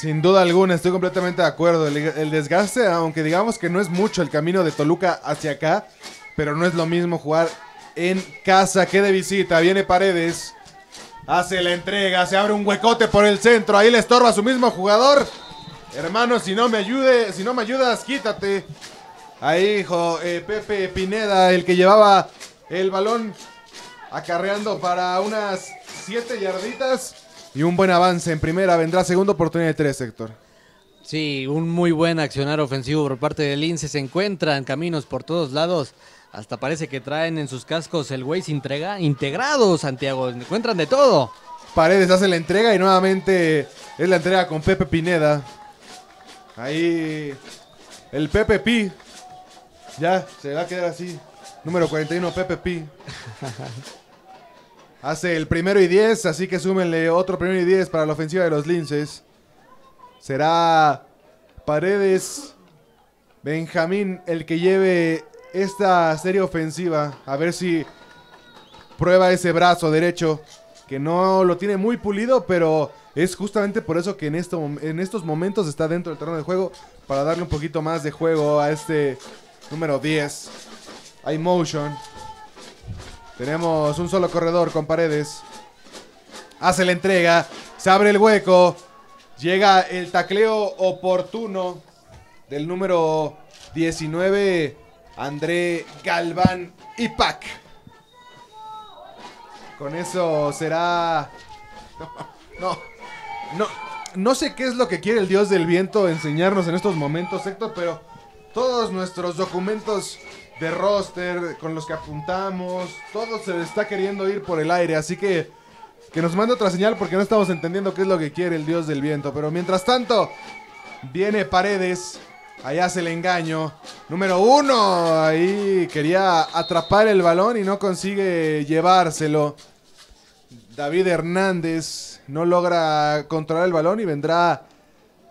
Sin duda alguna, estoy completamente de acuerdo. El, el, desgaste, aunque digamos que no es mucho el camino de Toluca hacia acá, pero no es lo mismo jugar en casa que de visita. Viene Paredes, hace la entrega, se abre un huecote por el centro, ahí le estorba a su mismo jugador. Hermano, si no me ayude, si no me ayudas, quítate. Ahí, hijo, eh, Pepe Pineda, el que llevaba el balón acarreando para unas siete yarditas. Y un buen avance en primera. Vendrá segunda oportunidad de tres, Héctor. Sí, un muy buen accionar ofensivo por parte del Lince. Se encuentran caminos por todos lados. Hasta parece que traen en sus cascos el Waze integrado, Santiago. Encuentran de todo. Paredes hace la entrega y nuevamente es la entrega con Pepe Pineda. Ahí el Pepe Pi ya, se va a quedar así. Número 41, Pepe Pi. [LAUGHS] Hace el primero y 10, así que súmenle otro primero y 10 para la ofensiva de los Linces. Será Paredes, Benjamín el que lleve esta serie ofensiva. A ver si prueba ese brazo derecho, que no lo tiene muy pulido, pero es justamente por eso que en, esto, en estos momentos está dentro del terreno de juego, para darle un poquito más de juego a este número 10. Hay motion. Tenemos un solo corredor con paredes. Hace la entrega. Se abre el hueco. Llega el tacleo oportuno del número 19, André Galván Ipac. Con eso será... No, no, no sé qué es lo que quiere el dios del viento enseñarnos en estos momentos, Héctor, pero todos nuestros documentos de roster con los que apuntamos, todo se está queriendo ir por el aire, así que que nos mande otra señal porque no estamos entendiendo qué es lo que quiere el dios del viento. Pero mientras tanto, viene Paredes, allá hace el engaño. Número uno, ahí quería atrapar el balón y no consigue llevárselo. David Hernández no logra controlar el balón y vendrá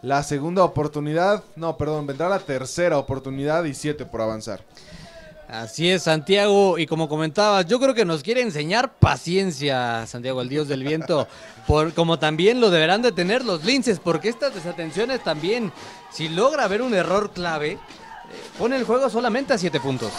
la segunda oportunidad. No, perdón, vendrá la tercera oportunidad y siete por avanzar. Así es, Santiago, y como comentabas, yo creo que nos quiere enseñar paciencia, Santiago, el dios del viento, por, como también lo deberán de tener los linces, porque estas desatenciones también, si logra haber un error clave, eh, pone el juego solamente a siete puntos.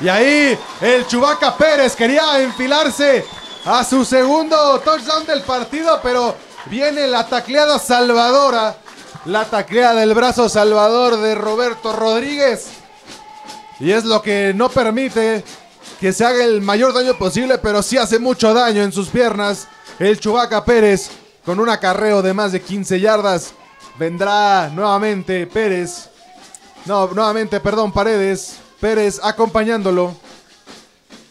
Y ahí el Chubaca Pérez quería enfilarse a su segundo touchdown del partido, pero viene la tacleada salvadora, la tacleada del brazo salvador de Roberto Rodríguez y es lo que no permite que se haga el mayor daño posible, pero sí hace mucho daño en sus piernas. El Chubaca Pérez con un acarreo de más de 15 yardas. Vendrá nuevamente Pérez. No, nuevamente, perdón, Paredes. Pérez acompañándolo.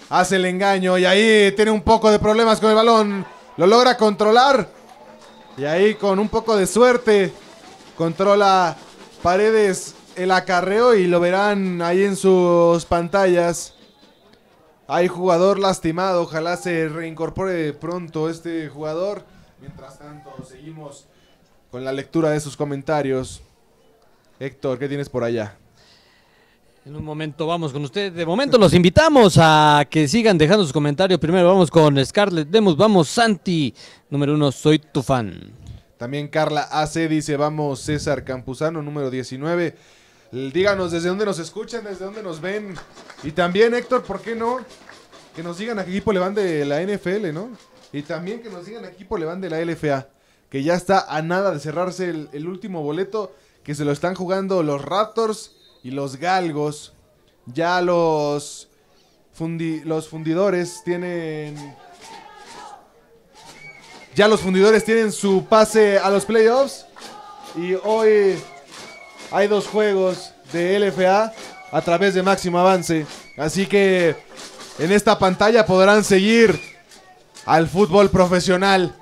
Hace el engaño y ahí tiene un poco de problemas con el balón. Lo logra controlar. Y ahí con un poco de suerte controla Paredes el acarreo y lo verán ahí en sus pantallas. Hay jugador lastimado, ojalá se reincorpore pronto este jugador. Mientras tanto, seguimos con la lectura de sus comentarios. Héctor, ¿qué tienes por allá? En un momento vamos con ustedes. De momento los invitamos a que sigan dejando sus comentarios. Primero vamos con Scarlett Demos. Vamos Santi. Número uno, soy tu fan. También Carla AC dice, vamos César Campuzano, número 19. Díganos desde dónde nos escuchan, desde dónde nos ven. Y también, Héctor, ¿por qué no? Que nos digan a qué equipo le van de la NFL, ¿no? Y también que nos digan a qué equipo le van de la LFA. Que ya está a nada de cerrarse el, último boleto. Que se lo están jugando los Raptors y los Galgos. Ya los, los fundidores tienen... Ya los fundidores tienen su pase a los playoffs. Y hoy hay dos juegos de LFA a través de Máximo Avance. Así que en esta pantalla podrán seguir al fútbol profesional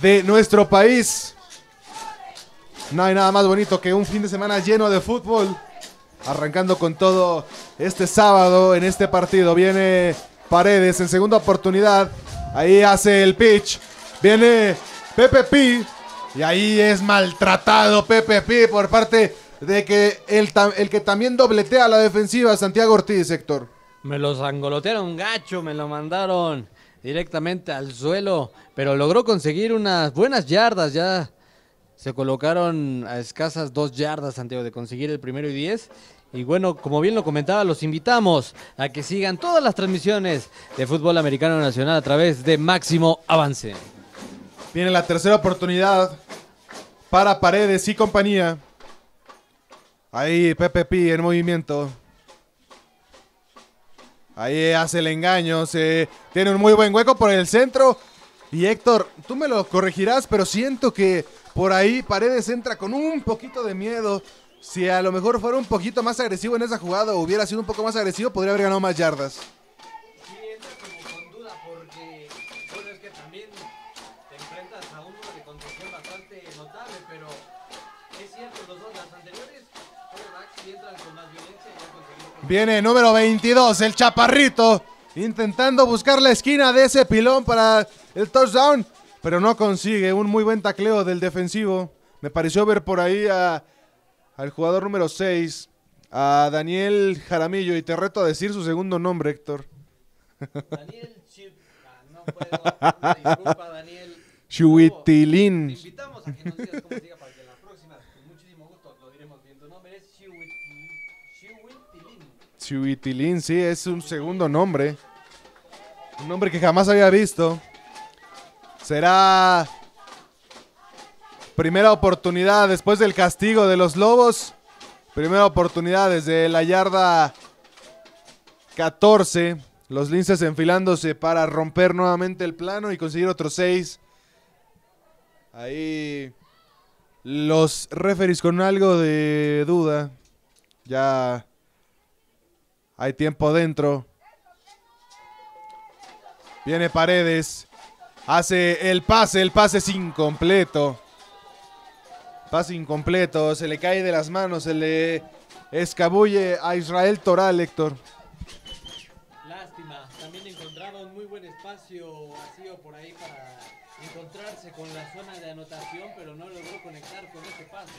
de nuestro país. No hay nada más bonito que un fin de semana lleno de fútbol. Arrancando con todo este sábado en este partido. Viene Paredes en segunda oportunidad. Ahí hace el pitch. Viene Pepe P. Y ahí es maltratado Pepe P por parte de que el, el que también dobletea a la defensiva, Santiago Ortiz, Héctor. Me los angolotearon gacho, me lo mandaron directamente al suelo, pero logró conseguir unas buenas yardas, ya se colocaron a escasas dos yardas, Santiago, de conseguir el primero y diez. Y bueno, como bien lo comentaba, los invitamos a que sigan todas las transmisiones de fútbol americano nacional a través de Máximo Avance. Viene la tercera oportunidad para Paredes y compañía. Ahí Pepe Pi en movimiento. Ahí hace el engaño. Se tiene un muy buen hueco por el centro. Y Héctor, tú me lo corregirás, pero siento que por ahí Paredes entra con un poquito de miedo. Si a lo mejor fuera un poquito más agresivo en esa jugada o hubiera sido un poco más agresivo, podría haber ganado más yardas. Viene número 22, el Chaparrito, intentando buscar la esquina de ese pilón para el touchdown, pero no consigue. Un muy buen tacleo del defensivo. Me pareció ver por ahí a, al jugador número 6, a Daniel Jaramillo, y te reto a decir su segundo nombre, Héctor. Daniel ah, no puedo. Disculpa, Daniel. Chuitilín. Te invitamos a que nos digas cómo para que la próxima, con muchísimo gusto, lo diremos bien. Tu nombre es Chihuitilín, sí, es un segundo nombre. Un nombre que jamás había visto. Será primera oportunidad después del castigo de los Lobos. Primera oportunidad desde la yarda 14. Los linces enfilándose para romper nuevamente el plano y conseguir otros 6. Ahí los referees con algo de duda. Ya hay tiempo dentro. Viene Paredes. Hace el pase, el pase es incompleto. Pase incompleto, se le cae de las manos, se le escabulle a Israel Toral, Héctor. Lástima, también encontraba un muy buen espacio vacío por ahí para encontrarse con la zona de anotación, pero no logró conectar con ese pase.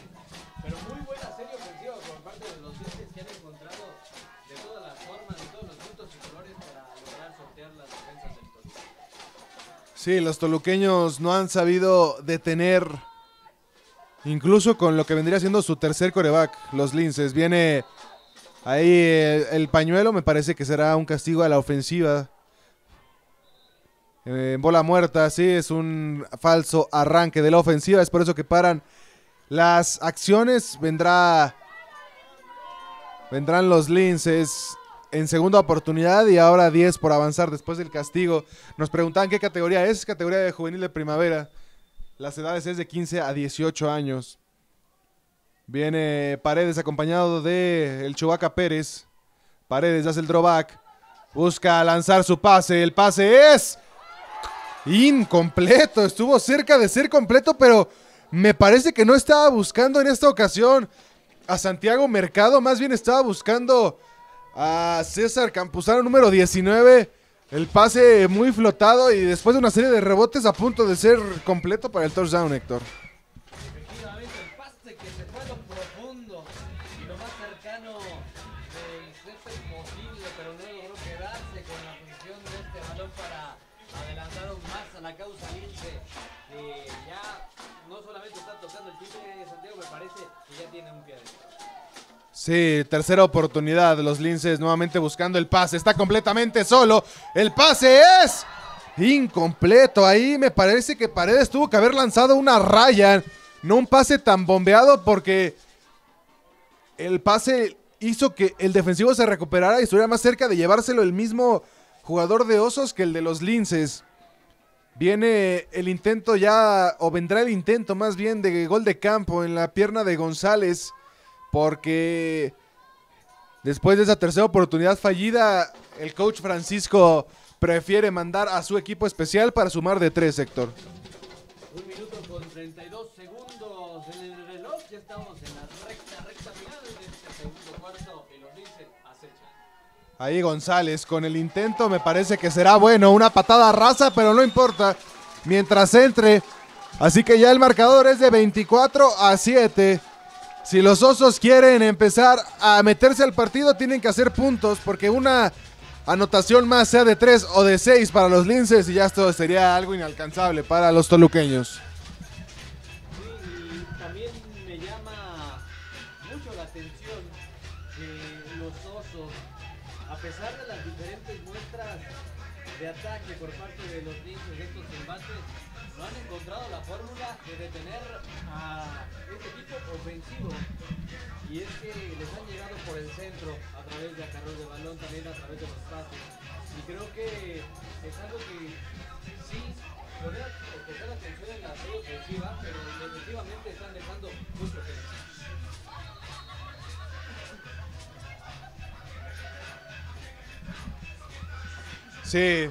Pero muy buena serie ofensiva por parte de los Linces que han encontrado de todas las formas, de todos los puntos y colores para lograr sortear las defensas del Toluca. Sí, los toluqueños no han sabido detener, incluso con lo que vendría siendo su tercer coreback, los Linces. Viene ahí el, el pañuelo, me parece que será un castigo a la ofensiva. En bola muerta, sí, es un falso arranque de la ofensiva, es por eso que paran las acciones. Vendrá. Vendrán los linces en segunda oportunidad y ahora 10 por avanzar después del castigo. Nos preguntaban qué categoría es, categoría de juvenil de primavera. Las edades es de 15 a 18 años. Viene Paredes acompañado de el Chubaca Pérez. Paredes hace el drawback. Busca lanzar su pase. El pase es incompleto. Estuvo cerca de ser completo, pero me parece que no estaba buscando en esta ocasión a Santiago Mercado. Más bien estaba buscando a César Campuzano número 19. El pase muy flotado y después de una serie de rebotes a punto de ser completo para el touchdown, Héctor. Sí, tercera oportunidad. Los linces nuevamente buscando el pase. Está completamente solo. El pase es incompleto. Ahí me parece que Paredes tuvo que haber lanzado una raya. No un pase tan bombeado porque el pase hizo que el defensivo se recuperara y estuviera más cerca de llevárselo el mismo jugador de Osos que el de los linces. Viene el intento ya, o vendrá el intento más bien de gol de campo en la pierna de González. Porque después de esa tercera oportunidad fallida, el coach Francisco prefiere mandar a su equipo especial para sumar de tres, Héctor. Un minuto con 32 segundos en el reloj. Ya estamos en la recta, recta final de este segundo cuarto y los Lince acechan. Ahí González con el intento me parece que será bueno, una patada rasa, pero no importa, mientras entre. Así que ya el marcador es de 24 a 7. Si los Osos quieren empezar a meterse al partido, tienen que hacer puntos, porque una anotación más, sea de 3 o de 6 para los linces, y ya esto sería algo inalcanzable para los toluqueños. Sí,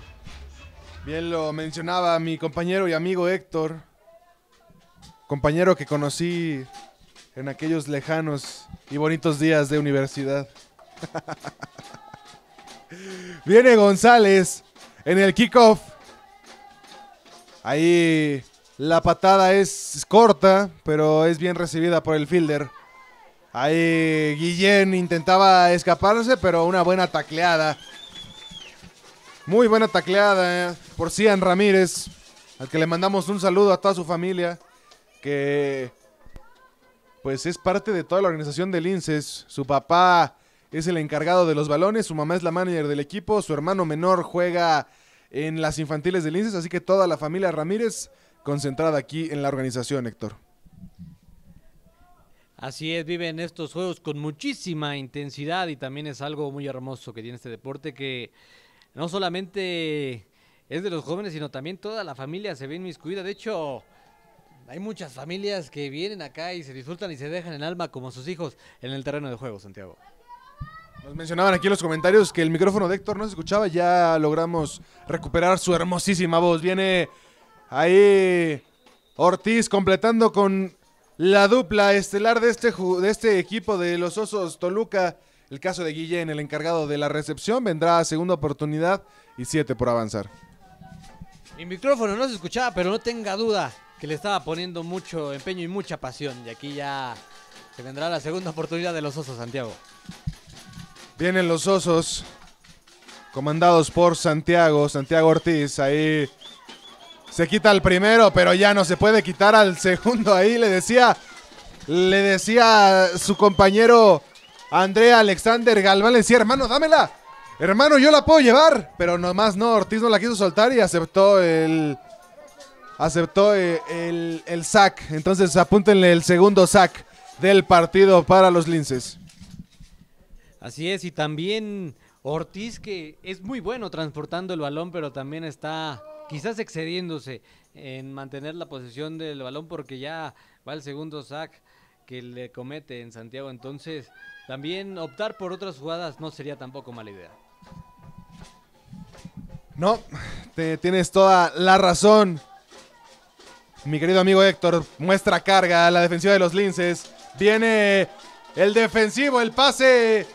bien lo mencionaba mi compañero y amigo Héctor, compañero que conocí en aquellos lejanos y bonitos días de universidad. [LAUGHS] Viene González en el kickoff. Ahí la patada es corta, pero es bien recibida por el fielder. Ahí Guillén intentaba escaparse, pero una buena tacleada. Muy buena tacleada eh, por Cian Ramírez, al que le mandamos un saludo a toda su familia, que pues es parte de toda la organización del INSES. Su papá es el encargado de los balones, su mamá es la manager del equipo, su hermano menor juega en las infantiles del INSES, así que toda la familia Ramírez concentrada aquí en la organización, Héctor. Así es, viven estos juegos con muchísima intensidad y también es algo muy hermoso que tiene este deporte que no solamente es de los jóvenes, sino también toda la familia se ve inmiscuida. De hecho, hay muchas familias que vienen acá y se disfrutan y se dejan en alma como sus hijos en el terreno de juego, Santiago. Nos mencionaban aquí en los comentarios que el micrófono de Héctor no se escuchaba, ya logramos recuperar su hermosísima voz. Viene ahí Ortiz completando con la dupla estelar de este, de este equipo de los Osos Toluca. El caso de Guillén, el encargado de la recepción, vendrá a segunda oportunidad y siete por avanzar. Mi micrófono no se escuchaba, pero no tenga duda que le estaba poniendo mucho empeño y mucha pasión. Y aquí ya se vendrá la segunda oportunidad de los Osos Santiago. Vienen los Osos, comandados por Santiago, Santiago Ortiz. Ahí se quita el primero, pero ya no se puede quitar al segundo. Ahí le decía, le decía su compañero Andrea Alexander Galván, decía, hermano, dámela. Hermano, yo la puedo llevar. Pero nomás no, Ortiz no la quiso soltar y aceptó el... Aceptó eh, el, el sack. Entonces apúntenle el segundo sack del partido para los linces. Así es, y también Ortiz que es muy bueno transportando el balón, pero también está quizás excediéndose en mantener la posesión del balón porque ya va el segundo sack que le comete en Santiago. Entonces, también optar por otras jugadas no sería tampoco mala idea. No, te, tienes toda la razón. Mi querido amigo Héctor muestra carga a la defensiva de los linces. Viene el defensivo, el pase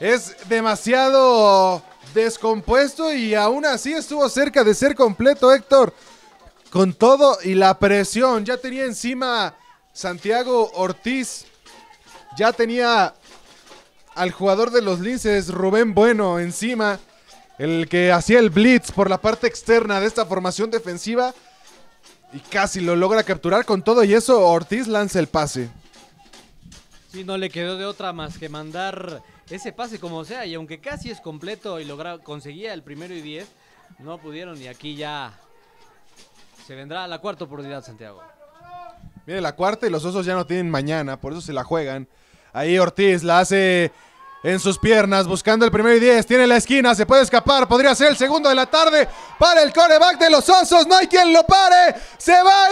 es demasiado descompuesto y aún así estuvo cerca de ser completo Héctor. Con todo y la presión, ya tenía encima Santiago Ortiz, ya tenía al jugador de los linces, Rubén Bueno, encima, el que hacía el blitz por la parte externa de esta formación defensiva y casi lo logra capturar con todo y eso Ortiz lanza el pase. Sí, no le quedó de otra más que mandar ese pase como sea y aunque casi es completo y logra, conseguía el primero y diez, no pudieron y aquí ya se vendrá la cuarta oportunidad Santiago. Viene la cuarta y los osos ya no tienen mañana, por eso se la juegan. Ahí Ortiz la hace en sus piernas, buscando el primero y diez. Tiene la esquina, se puede escapar. Podría ser el segundo de la tarde para el coreback de los osos. No hay quien lo pare. Se va a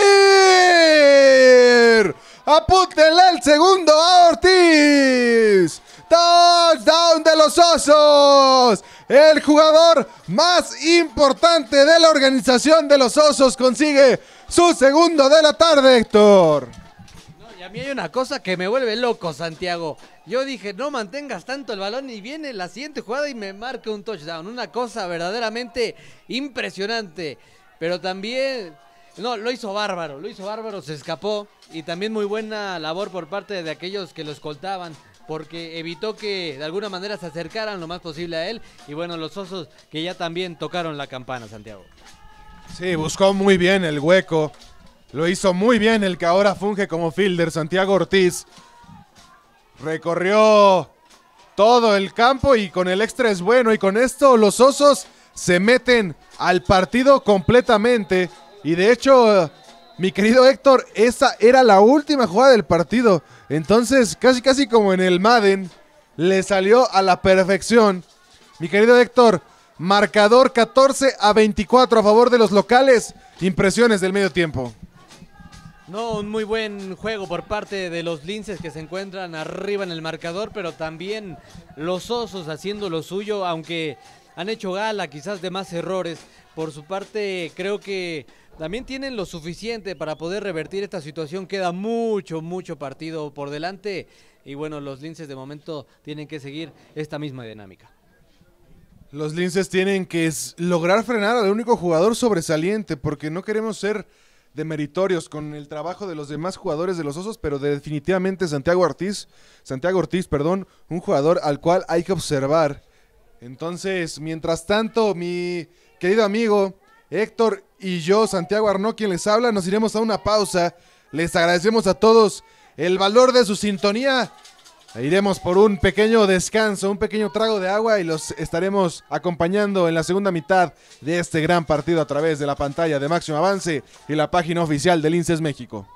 ir. Apúntenle el segundo a Ortiz. Touchdown de los osos. El jugador más importante de la organización de los osos consigue su segundo de la tarde, Héctor. Y a mí hay una cosa que me vuelve loco, Santiago. Yo dije, no mantengas tanto el balón y viene la siguiente jugada y me marca un touchdown. Una cosa verdaderamente impresionante. Pero también, no, lo hizo bárbaro, lo hizo bárbaro, se escapó. Y también muy buena labor por parte de aquellos que lo escoltaban porque evitó que de alguna manera se acercaran lo más posible a él. Y bueno, los osos que ya también tocaron la campana, Santiago. Sí, buscó muy bien el hueco. Lo hizo muy bien el que ahora funge como fielder, Santiago Ortiz. Recorrió todo el campo y con el extra es bueno. Y con esto los osos se meten al partido completamente. Y de hecho, mi querido Héctor, esa era la última jugada del partido. Entonces, casi casi como en el Madden, le salió a la perfección. Mi querido Héctor, marcador 14 a 24 a favor de los locales. Impresiones del medio tiempo. No, un muy buen juego por parte de los linces que se encuentran arriba en el marcador, pero también los osos haciendo lo suyo, aunque han hecho gala quizás de más errores. Por su parte, creo que también tienen lo suficiente para poder revertir esta situación. Queda mucho, mucho partido por delante. Y bueno, los linces de momento tienen que seguir esta misma dinámica. Los linces tienen que lograr frenar al único jugador sobresaliente, porque no queremos ser demeritorios con el trabajo de los demás jugadores de los Osos, pero definitivamente Santiago Ortiz, Santiago Ortiz, perdón, un jugador al cual hay que observar. Entonces, mientras tanto, mi querido amigo Héctor y yo, Santiago Arnó, quien les habla, nos iremos a una pausa. Les agradecemos a todos el valor de su sintonía. Iremos por un pequeño descanso, un pequeño trago de agua y los estaremos acompañando en la segunda mitad de este gran partido a través de la pantalla de Máximo Avance y la página oficial del INSES México.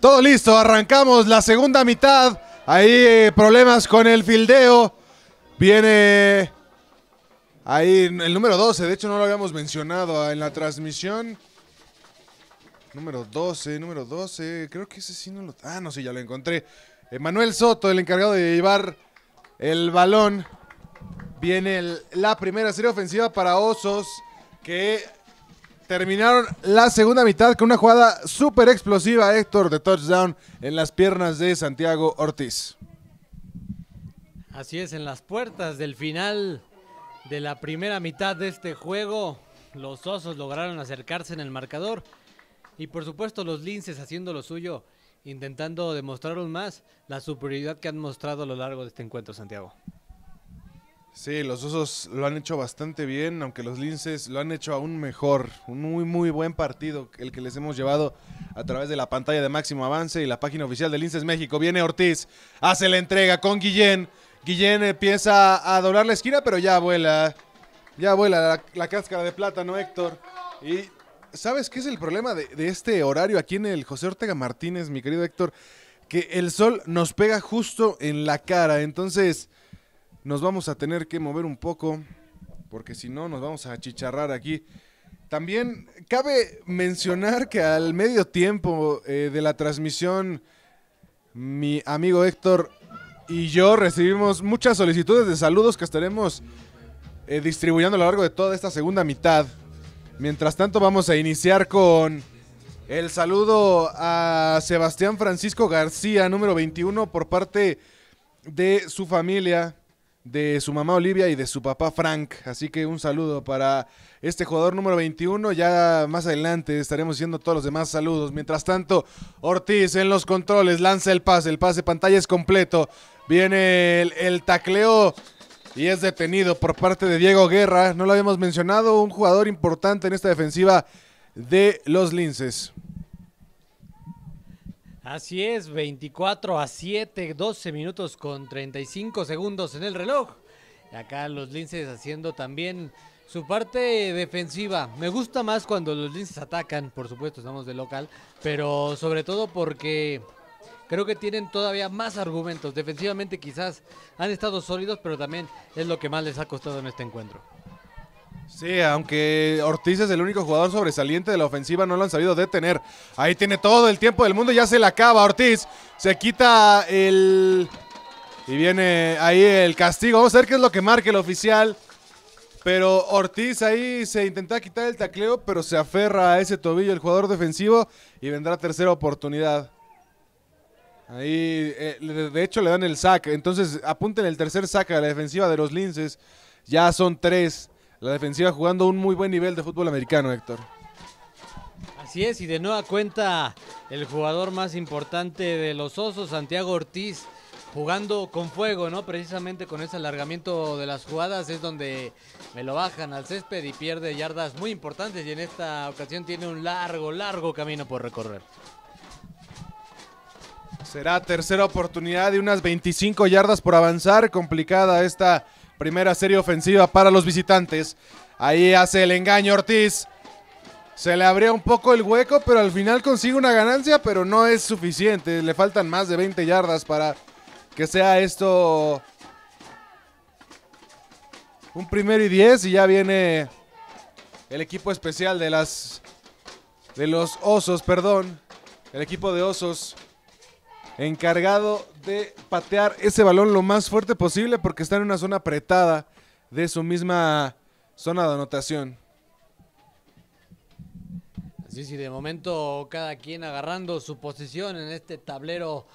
Todo listo, arrancamos la segunda mitad. Ahí eh, problemas con el fildeo. Viene ahí el número 12, de hecho no lo habíamos mencionado en la transmisión. Número 12, número 12, creo que ese sí no lo... Ah, no, sí, ya lo encontré. Manuel Soto, el encargado de llevar el balón. Viene la primera serie ofensiva para Osos, que terminaron la segunda mitad con una jugada súper explosiva, Héctor, de touchdown en las piernas de Santiago Ortiz. Así es, en las puertas del final de la primera mitad de este juego, los Osos lograron acercarse en el marcador y por supuesto los Linces haciendo lo suyo, intentando demostrar aún más la superioridad que han mostrado a lo largo de este encuentro, Santiago. Sí, los Osos lo han hecho bastante bien, aunque los Linces lo han hecho aún mejor. Un muy, muy buen partido el que les hemos llevado a través de la pantalla de máximo avance y la página oficial de Linces México. Viene Ortiz, hace la entrega con Guillén. Guillén empieza a doblar la esquina, pero ya vuela. Ya vuela la, cáscara de plátano, Héctor. Y ¿sabes qué es el problema de, de este horario aquí en el José Ortega Martínez, mi querido Héctor? Que el sol nos pega justo en la cara. Entonces nos vamos a tener que mover un poco, porque si no nos vamos a chicharrar aquí. También cabe mencionar que al medio tiempo eh, de la transmisión, mi amigo Héctor y yo recibimos muchas solicitudes de saludos que estaremos eh, distribuyendo a lo largo de toda esta segunda mitad. Mientras tanto vamos a iniciar con el saludo a Sebastián Francisco García, número 21, por parte de su familia de su mamá Olivia y de su papá Frank. Así que un saludo para este jugador número 21. Ya más adelante estaremos haciendo todos los demás saludos. Mientras tanto, Ortiz en los controles lanza el pase. El pase pantalla es completo. Viene el, tacleo y es detenido por parte de Diego Guerra. No lo habíamos mencionado, un jugador importante en esta defensiva de los Linces. Así es, 24 a 7, 12 minutos con 35 segundos en el reloj. acá los Linces haciendo también su parte defensiva. Me gusta más cuando los Linces atacan, por supuesto, estamos de local, pero sobre todo porque creo que tienen todavía más argumentos. Defensivamente quizás han estado sólidos, pero también es lo que más les ha costado en este encuentro. Sí, aunque Ortiz es el único jugador sobresaliente de la ofensiva, no lo han sabido detener. Ahí tiene todo el tiempo del mundo, ya se le acaba Ortiz. Se quita el... Y viene ahí el castigo. Vamos a ver qué es lo que marca el oficial. Pero Ortiz ahí se intenta quitar el tacleo, pero se aferra a ese tobillo el jugador defensivo y vendrá tercera oportunidad. Ahí, eh, de hecho, le dan el sack. Entonces, apunten el tercer sack a la defensiva de los Linces. Ya son tres. La defensiva jugando un muy buen nivel de fútbol americano, Héctor. Así es, y de nueva cuenta el jugador más importante de los Osos, Santiago Ortiz, jugando con fuego, ¿no? Precisamente con ese alargamiento de las jugadas es donde me lo bajan al césped y pierde yardas muy importantes y en esta ocasión tiene un largo, largo camino por recorrer. Será tercera oportunidad de unas 25 yardas por avanzar, complicada esta Primera serie ofensiva para los visitantes. Ahí hace el engaño Ortiz. Se le abría un poco el hueco, pero al final consigue una ganancia, pero no es suficiente. Le faltan más de 20 yardas para que sea esto un primero y 10 y ya viene el equipo especial de las de los Osos, perdón. El equipo de Osos encargado de patear ese balón lo más fuerte posible porque está en una zona apretada de su misma zona de anotación. Así sí, de momento cada quien agarrando su posición en este tablero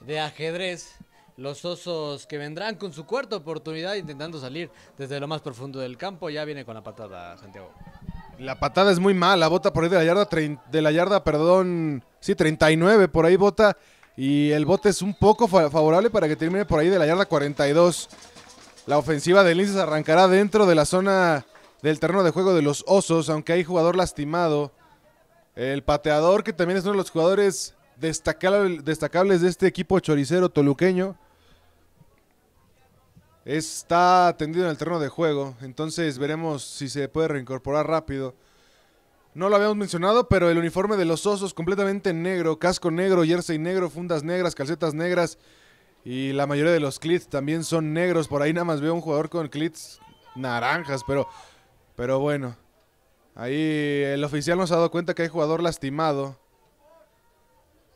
de ajedrez. Los osos que vendrán con su cuarta oportunidad intentando salir desde lo más profundo del campo. Ya viene con la patada, Santiago. La patada es muy mala, bota por ahí de la yarda, de la yarda, perdón, sí, 39, por ahí bota y el bote es un poco favorable para que termine por ahí de la yarda 42. La ofensiva de Linces arrancará dentro de la zona del terreno de juego de los Osos, aunque hay jugador lastimado. El pateador, que también es uno de los jugadores destacables de este equipo choricero toluqueño, está tendido en el terreno de juego. Entonces veremos si se puede reincorporar rápido. No lo habíamos mencionado, pero el uniforme de los osos completamente negro, casco negro, jersey negro, fundas negras, calcetas negras y la mayoría de los clits también son negros. Por ahí nada más veo un jugador con clits naranjas, pero, pero bueno. Ahí el oficial nos ha dado cuenta que hay jugador lastimado.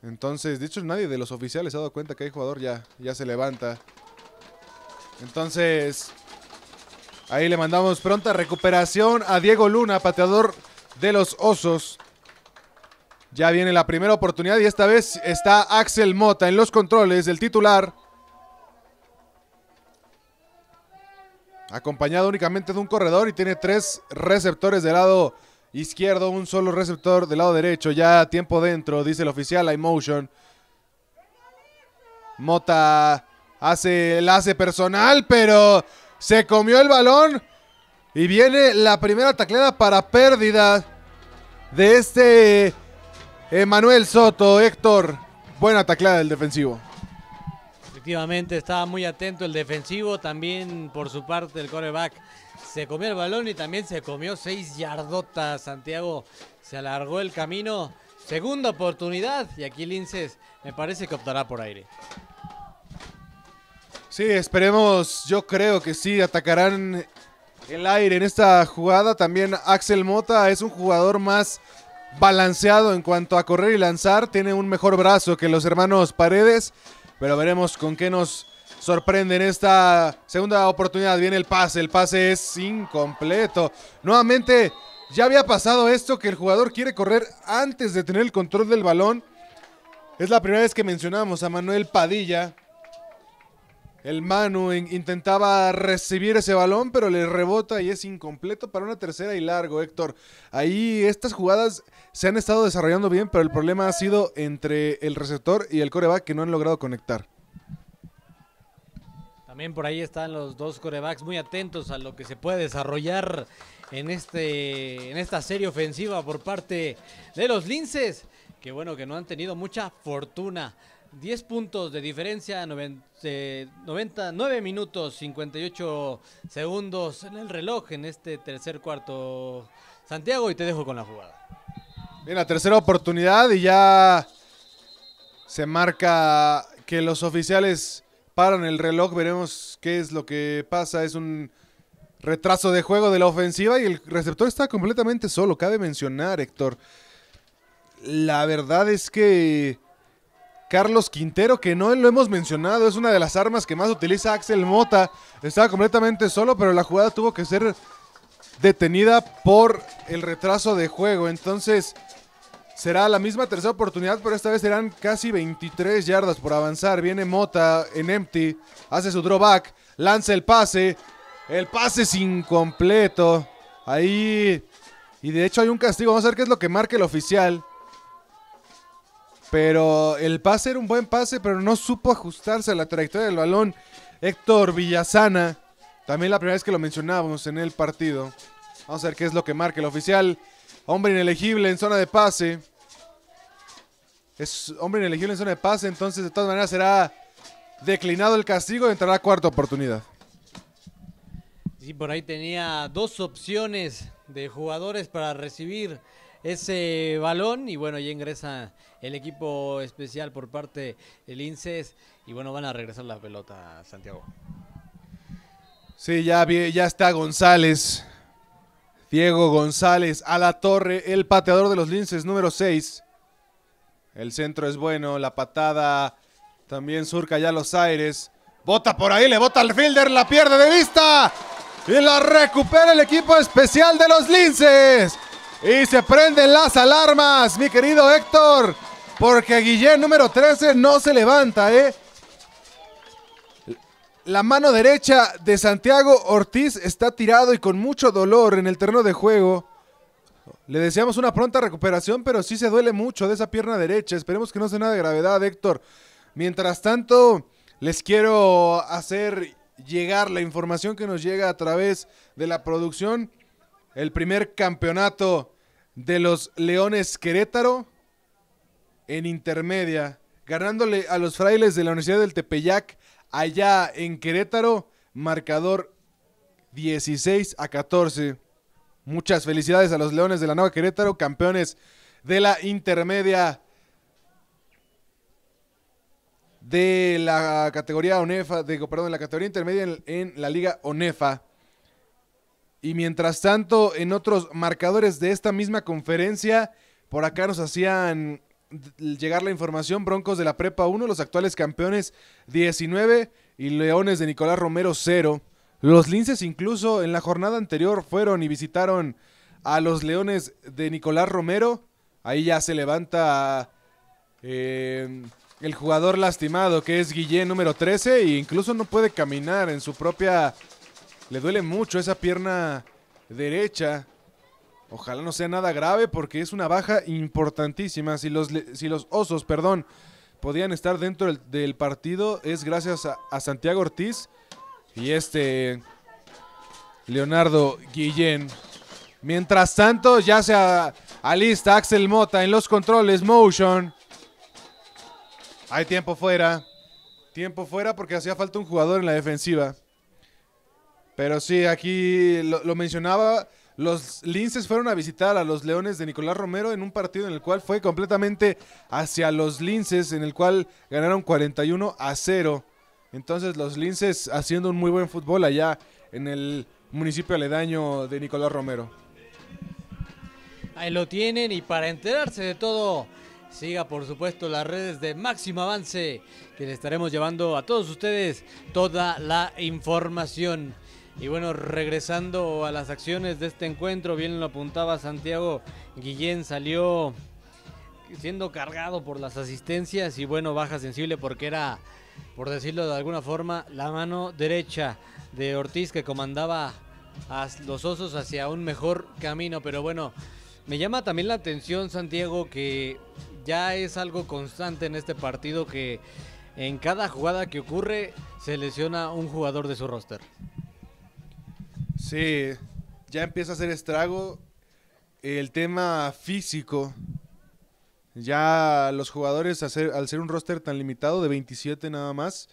Entonces, de hecho nadie de los oficiales ha dado cuenta que hay jugador ya, ya se levanta. Entonces, ahí le mandamos pronta recuperación a Diego Luna, pateador de los Osos. Ya viene la primera oportunidad y esta vez está Axel Mota en los controles, el titular. Acompañado únicamente de un corredor y tiene tres receptores del lado izquierdo, un solo receptor del lado derecho. Ya tiempo dentro, dice el oficial, motion. Mota hace el hace personal, pero se comió el balón. Y viene la primera tacleada para pérdida de este Emanuel Soto. Héctor, buena tacleada del defensivo. Efectivamente, estaba muy atento el defensivo. También por su parte el coreback se comió el balón y también se comió seis yardotas. Santiago se alargó el camino. Segunda oportunidad y aquí Linces me parece que optará por aire. Sí, esperemos, yo creo que sí, atacarán el aire en esta jugada. También Axel Mota es un jugador más balanceado en cuanto a correr y lanzar. Tiene un mejor brazo que los hermanos Paredes, pero veremos con qué nos sorprende en esta segunda oportunidad. Viene el pase, el pase es incompleto. Nuevamente, ya había pasado esto que el jugador quiere correr antes de tener el control del balón. Es la primera vez que mencionamos a Manuel Padilla, el Manu intentaba recibir ese balón, pero le rebota y es incompleto para una tercera y largo, Héctor. Ahí estas jugadas se han estado desarrollando bien, pero el problema ha sido entre el receptor y el coreback que no han logrado conectar. También por ahí están los dos corebacks muy atentos a lo que se puede desarrollar en, este, en esta serie ofensiva por parte de los Linces, que bueno, que no han tenido mucha fortuna 10 puntos de diferencia, 99 minutos 58 segundos en el reloj en este tercer cuarto. Santiago, y te dejo con la jugada. Bien, la tercera oportunidad y ya se marca que los oficiales paran el reloj. Veremos qué es lo que pasa. Es un retraso de juego de la ofensiva y el receptor está completamente solo. Cabe mencionar, Héctor. La verdad es que Carlos Quintero, que no lo hemos mencionado, es una de las armas que más utiliza Axel Mota. Estaba completamente solo, pero la jugada tuvo que ser detenida por el retraso de juego. Entonces, será la misma tercera oportunidad, pero esta vez serán casi 23 yardas por avanzar. Viene Mota en empty, hace su drawback, lanza el pase. El pase es incompleto. Ahí. Y de hecho hay un castigo. Vamos a ver qué es lo que marca el oficial. Pero el pase era un buen pase, pero no supo ajustarse a la trayectoria del balón. Héctor Villasana, también la primera vez que lo mencionábamos en el partido. Vamos a ver qué es lo que marca el oficial. Hombre inelegible en zona de pase. Es hombre inelegible en zona de pase, entonces de todas maneras será declinado el castigo y entrará cuarta oportunidad. Sí, por ahí tenía dos opciones de jugadores para recibir ese balón y bueno, ya ingresa el equipo especial por parte del INSES y bueno, van a regresar la pelota Santiago. Sí, ya, ya está González. Diego González a la torre, el pateador de los Linces número 6. El centro es bueno, la patada también surca ya los aires. Bota por ahí, le bota al fielder, la pierde de vista. Y la recupera el equipo especial de los Linces. Y se prenden las alarmas, mi querido Héctor. Porque Guillén número 13 no se levanta, ¿eh? La mano derecha de Santiago Ortiz está tirado y con mucho dolor en el terreno de juego. Le deseamos una pronta recuperación, pero sí se duele mucho de esa pierna derecha. Esperemos que no sea nada de gravedad, Héctor. Mientras tanto, les quiero hacer llegar la información que nos llega a través de la producción. El primer campeonato de los Leones Querétaro en intermedia, ganándole a los frailes de la Universidad del Tepeyac allá en Querétaro, marcador 16 a 14. Muchas felicidades a los Leones de la Nueva Querétaro, campeones de la intermedia de la categoría ONEFA, de, perdón, de la categoría intermedia en, en, la liga ONEFA. Y mientras tanto, en otros marcadores de esta misma conferencia, por acá nos hacían llegar la información, Broncos de la Prepa 1, los actuales campeones 19 y Leones de Nicolás Romero 0. Los Linces incluso en la jornada anterior fueron y visitaron a los Leones de Nicolás Romero. Ahí ya se levanta eh, el jugador lastimado que es Guillén número 13 e incluso no puede caminar en su propia... Le duele mucho esa pierna derecha. Ojalá no sea nada grave porque es una baja importantísima. Si los, si los osos, perdón, podían estar dentro del, partido es gracias a, Santiago Ortiz y este Leonardo Guillén. Mientras tanto, ya se alista Axel Mota en los controles motion. Hay tiempo fuera. Tiempo fuera porque hacía falta un jugador en la defensiva. Pero sí, aquí lo mencionaba. Los Linces fueron a visitar a los Leones de Nicolás Romero en un partido en el cual fue completamente hacia los Linces, en el cual ganaron 41 a 0. Entonces los Linces haciendo un muy buen fútbol allá en el municipio aledaño de Nicolás Romero. Ahí lo tienen y para enterarse de todo, siga por supuesto las redes de Máximo Avance, que le estaremos llevando a todos ustedes toda la información. Y bueno, regresando a las acciones de este encuentro, bien lo apuntaba Santiago, Guillén salió siendo cargado por las asistencias y bueno, baja sensible porque era, por decirlo de alguna forma, la mano derecha de Ortiz que comandaba a los osos hacia un mejor camino. Pero bueno, me llama también la atención, Santiago, que ya es algo constante en este partido que en cada jugada que ocurre se lesiona un jugador de su roster. Sí, ya empieza a hacer estrago el tema físico. Ya los jugadores, al ser, un roster tan limitado de 27 nada más,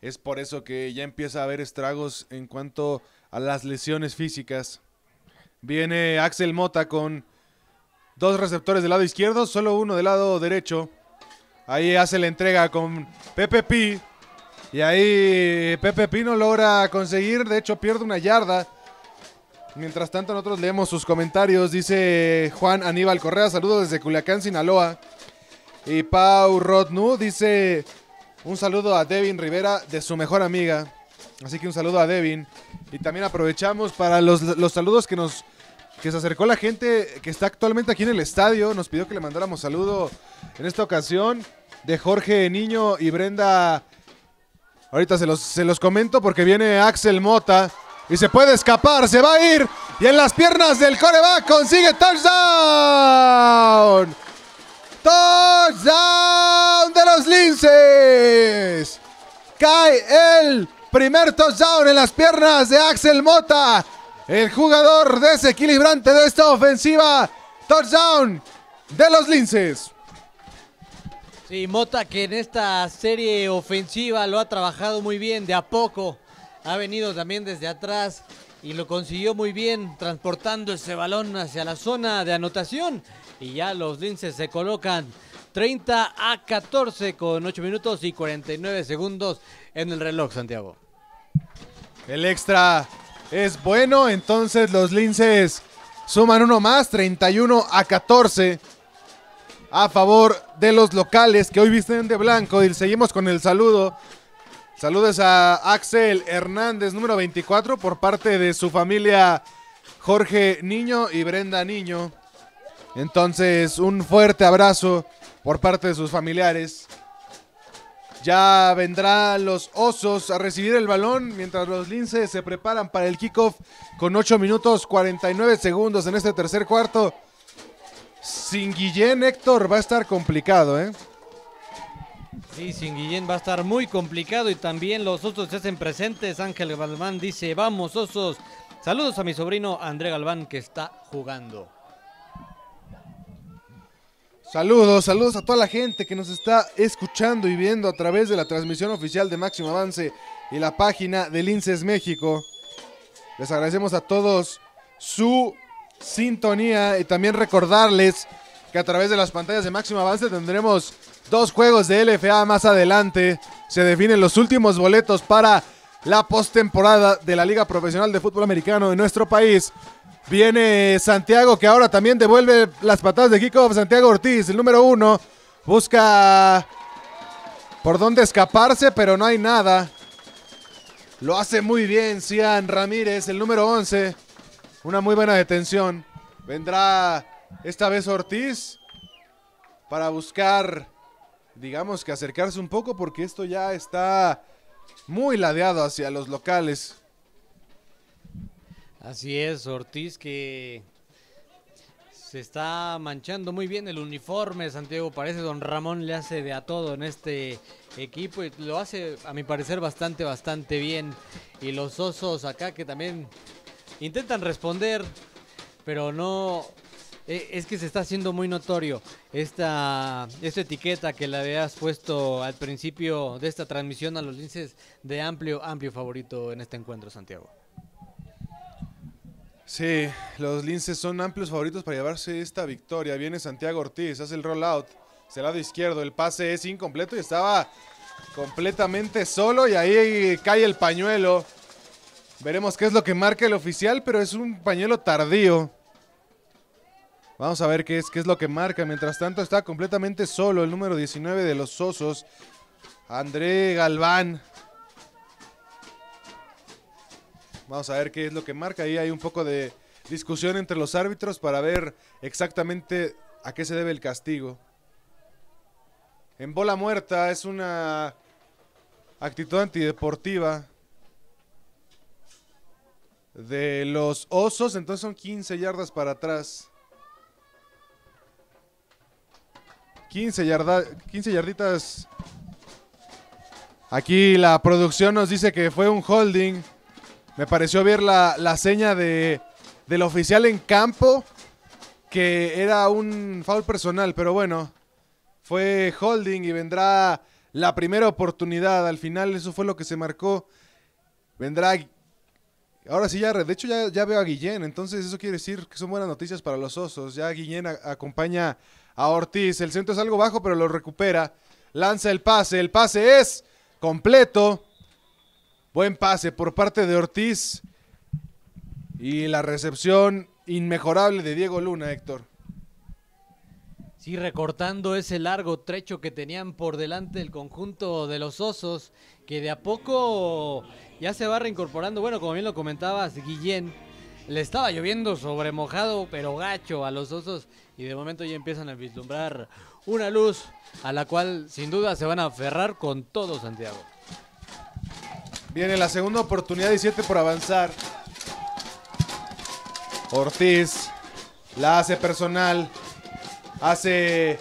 es por eso que ya empieza a haber estragos en cuanto a las lesiones físicas. Viene Axel Mota con dos receptores del lado izquierdo, solo uno del lado derecho. Ahí hace la entrega con Pepe Pi. Y ahí Pepe Pi no logra conseguir, de hecho pierde una yarda. Mientras tanto, nosotros leemos sus comentarios. Dice Juan Aníbal Correa, saludos desde Culiacán, Sinaloa. Y Pau Rodnu dice un saludo a Devin Rivera de su mejor amiga. Así que un saludo a Devin. Y también aprovechamos para los, los saludos que nos que se acercó la gente que está actualmente aquí en el estadio. Nos pidió que le mandáramos saludo en esta ocasión de Jorge Niño y Brenda. Ahorita se los, se los comento porque viene Axel Mota. Y se puede escapar, se va a ir. Y en las piernas del coreback consigue touchdown. Touchdown de los Linces. Cae el primer touchdown en las piernas de Axel Mota. El jugador desequilibrante de esta ofensiva. Touchdown de los Linces. Sí, Mota que en esta serie ofensiva lo ha trabajado muy bien de a poco ha venido también desde atrás y lo consiguió muy bien transportando ese balón hacia la zona de anotación. Y ya los linces se colocan. 30 a 14 con 8 minutos y 49 segundos en el reloj, Santiago. El extra es bueno, entonces los linces suman uno más, 31 a 14 a favor de los locales que hoy visten de blanco. Y seguimos con el saludo Saludos a Axel Hernández, número 24, por parte de su familia Jorge Niño y Brenda Niño. Entonces, un fuerte abrazo por parte de sus familiares. Ya vendrán los osos a recibir el balón mientras los linces se preparan para el kickoff con 8 minutos 49 segundos en este tercer cuarto. Sin Guillén, Héctor, va a estar complicado, ¿eh? Sí, sin Guillén va a estar muy complicado y también los osos se hacen presentes. Ángel Galván dice, vamos osos. Saludos a mi sobrino André Galván que está jugando. Saludos, saludos a toda la gente que nos está escuchando y viendo a través de la transmisión oficial de Máximo Avance y la página de Linces México. Les agradecemos a todos su sintonía y también recordarles que a través de las pantallas de máximo avance tendremos dos juegos de LFA más adelante. Se definen los últimos boletos para la postemporada de la Liga Profesional de Fútbol Americano de nuestro país. Viene Santiago que ahora también devuelve las patadas de kickoff. Santiago Ortiz, el número uno, busca por dónde escaparse, pero no hay nada. Lo hace muy bien Cian Ramírez, el número 11. Una muy buena detención. Vendrá esta vez Ortiz para buscar, digamos que acercarse un poco porque esto ya está muy ladeado hacia los locales. Así es, Ortiz que se está manchando muy bien el uniforme, Santiago. Parece Don Ramón le hace de a todo en este equipo y lo hace, a mi parecer, bastante, bastante bien. Y los osos acá que también intentan responder, pero no. Eh, Es que se está haciendo muy notorio esta, esta etiqueta que le habías puesto al principio de esta transmisión a los linces de amplio, amplio favorito en este encuentro, Santiago. Sí, los linces son amplios favoritos para llevarse esta victoria. Viene Santiago Ortiz, hace el rollout. El lado izquierdo, el pase es incompleto y estaba completamente solo y ahí cae el pañuelo. Veremos qué es lo que marca el oficial, pero es un pañuelo tardío. Vamos a ver qué es, qué es lo que marca. Mientras tanto está completamente solo el número 19 de los Osos, André Galván. Vamos a ver qué es lo que marca. Ahí hay un poco de discusión entre los árbitros para ver exactamente a qué se debe el castigo. En bola muerta es una actitud antideportiva de los osos, entonces son 15 yardas para atrás. 15, yarda, 15 yarditas. Aquí la producción nos dice que fue un holding. Me pareció ver la, la seña de, del oficial en campo, que era un foul personal, pero bueno, fue holding y vendrá la primera oportunidad. Al final eso fue lo que se marcó. Vendrá... Ahora sí, ya, de hecho ya, ya veo a Guillén, entonces eso quiere decir que son buenas noticias para los osos. Ya Guillén acompaña a Ortiz. El centro es algo bajo, pero lo recupera. Lanza el pase. El pase es completo. Buen pase por parte de Ortiz. Y la recepción inmejorable de Diego Luna, Héctor. Sí, recortando ese largo trecho que tenían por delante el conjunto de los osos, que de a poco ya se va reincorporando. Bueno, como bien lo comentabas, Guillén, le estaba lloviendo sobre mojado, pero gacho a los osos, y de momento ya empiezan a vislumbrar una luz a la cual sin duda se van a aferrar con todo Santiago. Viene la segunda oportunidad y siete por avanzar. Ortiz la hace personal. Hace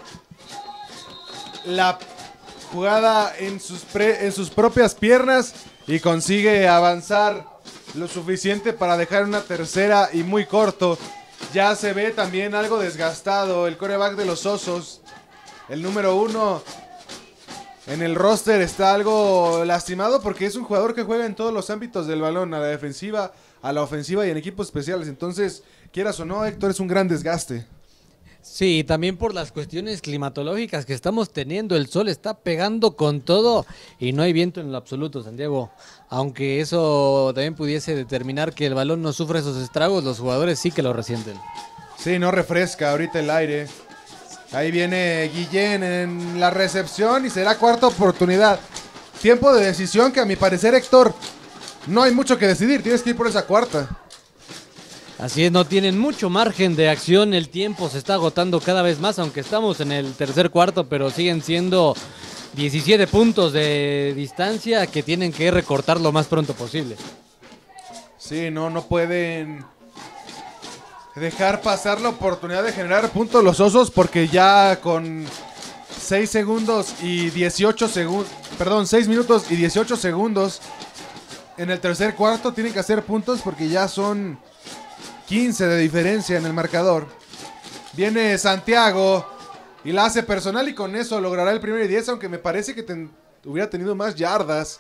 la jugada en sus, en sus propias piernas y consigue avanzar lo suficiente para dejar una tercera y muy corto. Ya se ve también algo desgastado el coreback de los osos. El número uno en el roster está algo lastimado porque es un jugador que juega en todos los ámbitos del balón, a la defensiva, a la ofensiva y en equipos especiales. Entonces, quieras o no, Héctor, es un gran desgaste. Sí, también por las cuestiones climatológicas que estamos teniendo. El sol está pegando con todo y no hay viento en lo absoluto, Santiago. Aunque eso también pudiese determinar que el balón no sufre esos estragos, los jugadores sí que lo resienten. Sí, no refresca ahorita el aire. Ahí viene Guillén en la recepción y será cuarta oportunidad. Tiempo de decisión que a mi parecer, Héctor, no hay mucho que decidir. Tienes que ir por esa cuarta. Así es, no tienen mucho margen de acción, el tiempo se está agotando cada vez más, aunque estamos en el tercer cuarto, pero siguen siendo 17 puntos de distancia que tienen que recortar lo más pronto posible. Sí, no, no pueden dejar pasar la oportunidad de generar puntos los osos porque ya con 6 segundos y 18 segundos, perdón, 6 minutos y 18 segundos en el tercer cuarto tienen que hacer puntos porque ya son 15 de diferencia en el marcador. Viene Santiago y la hace personal y con eso logrará el primer y 10, aunque me parece que hubiera tenido más yardas.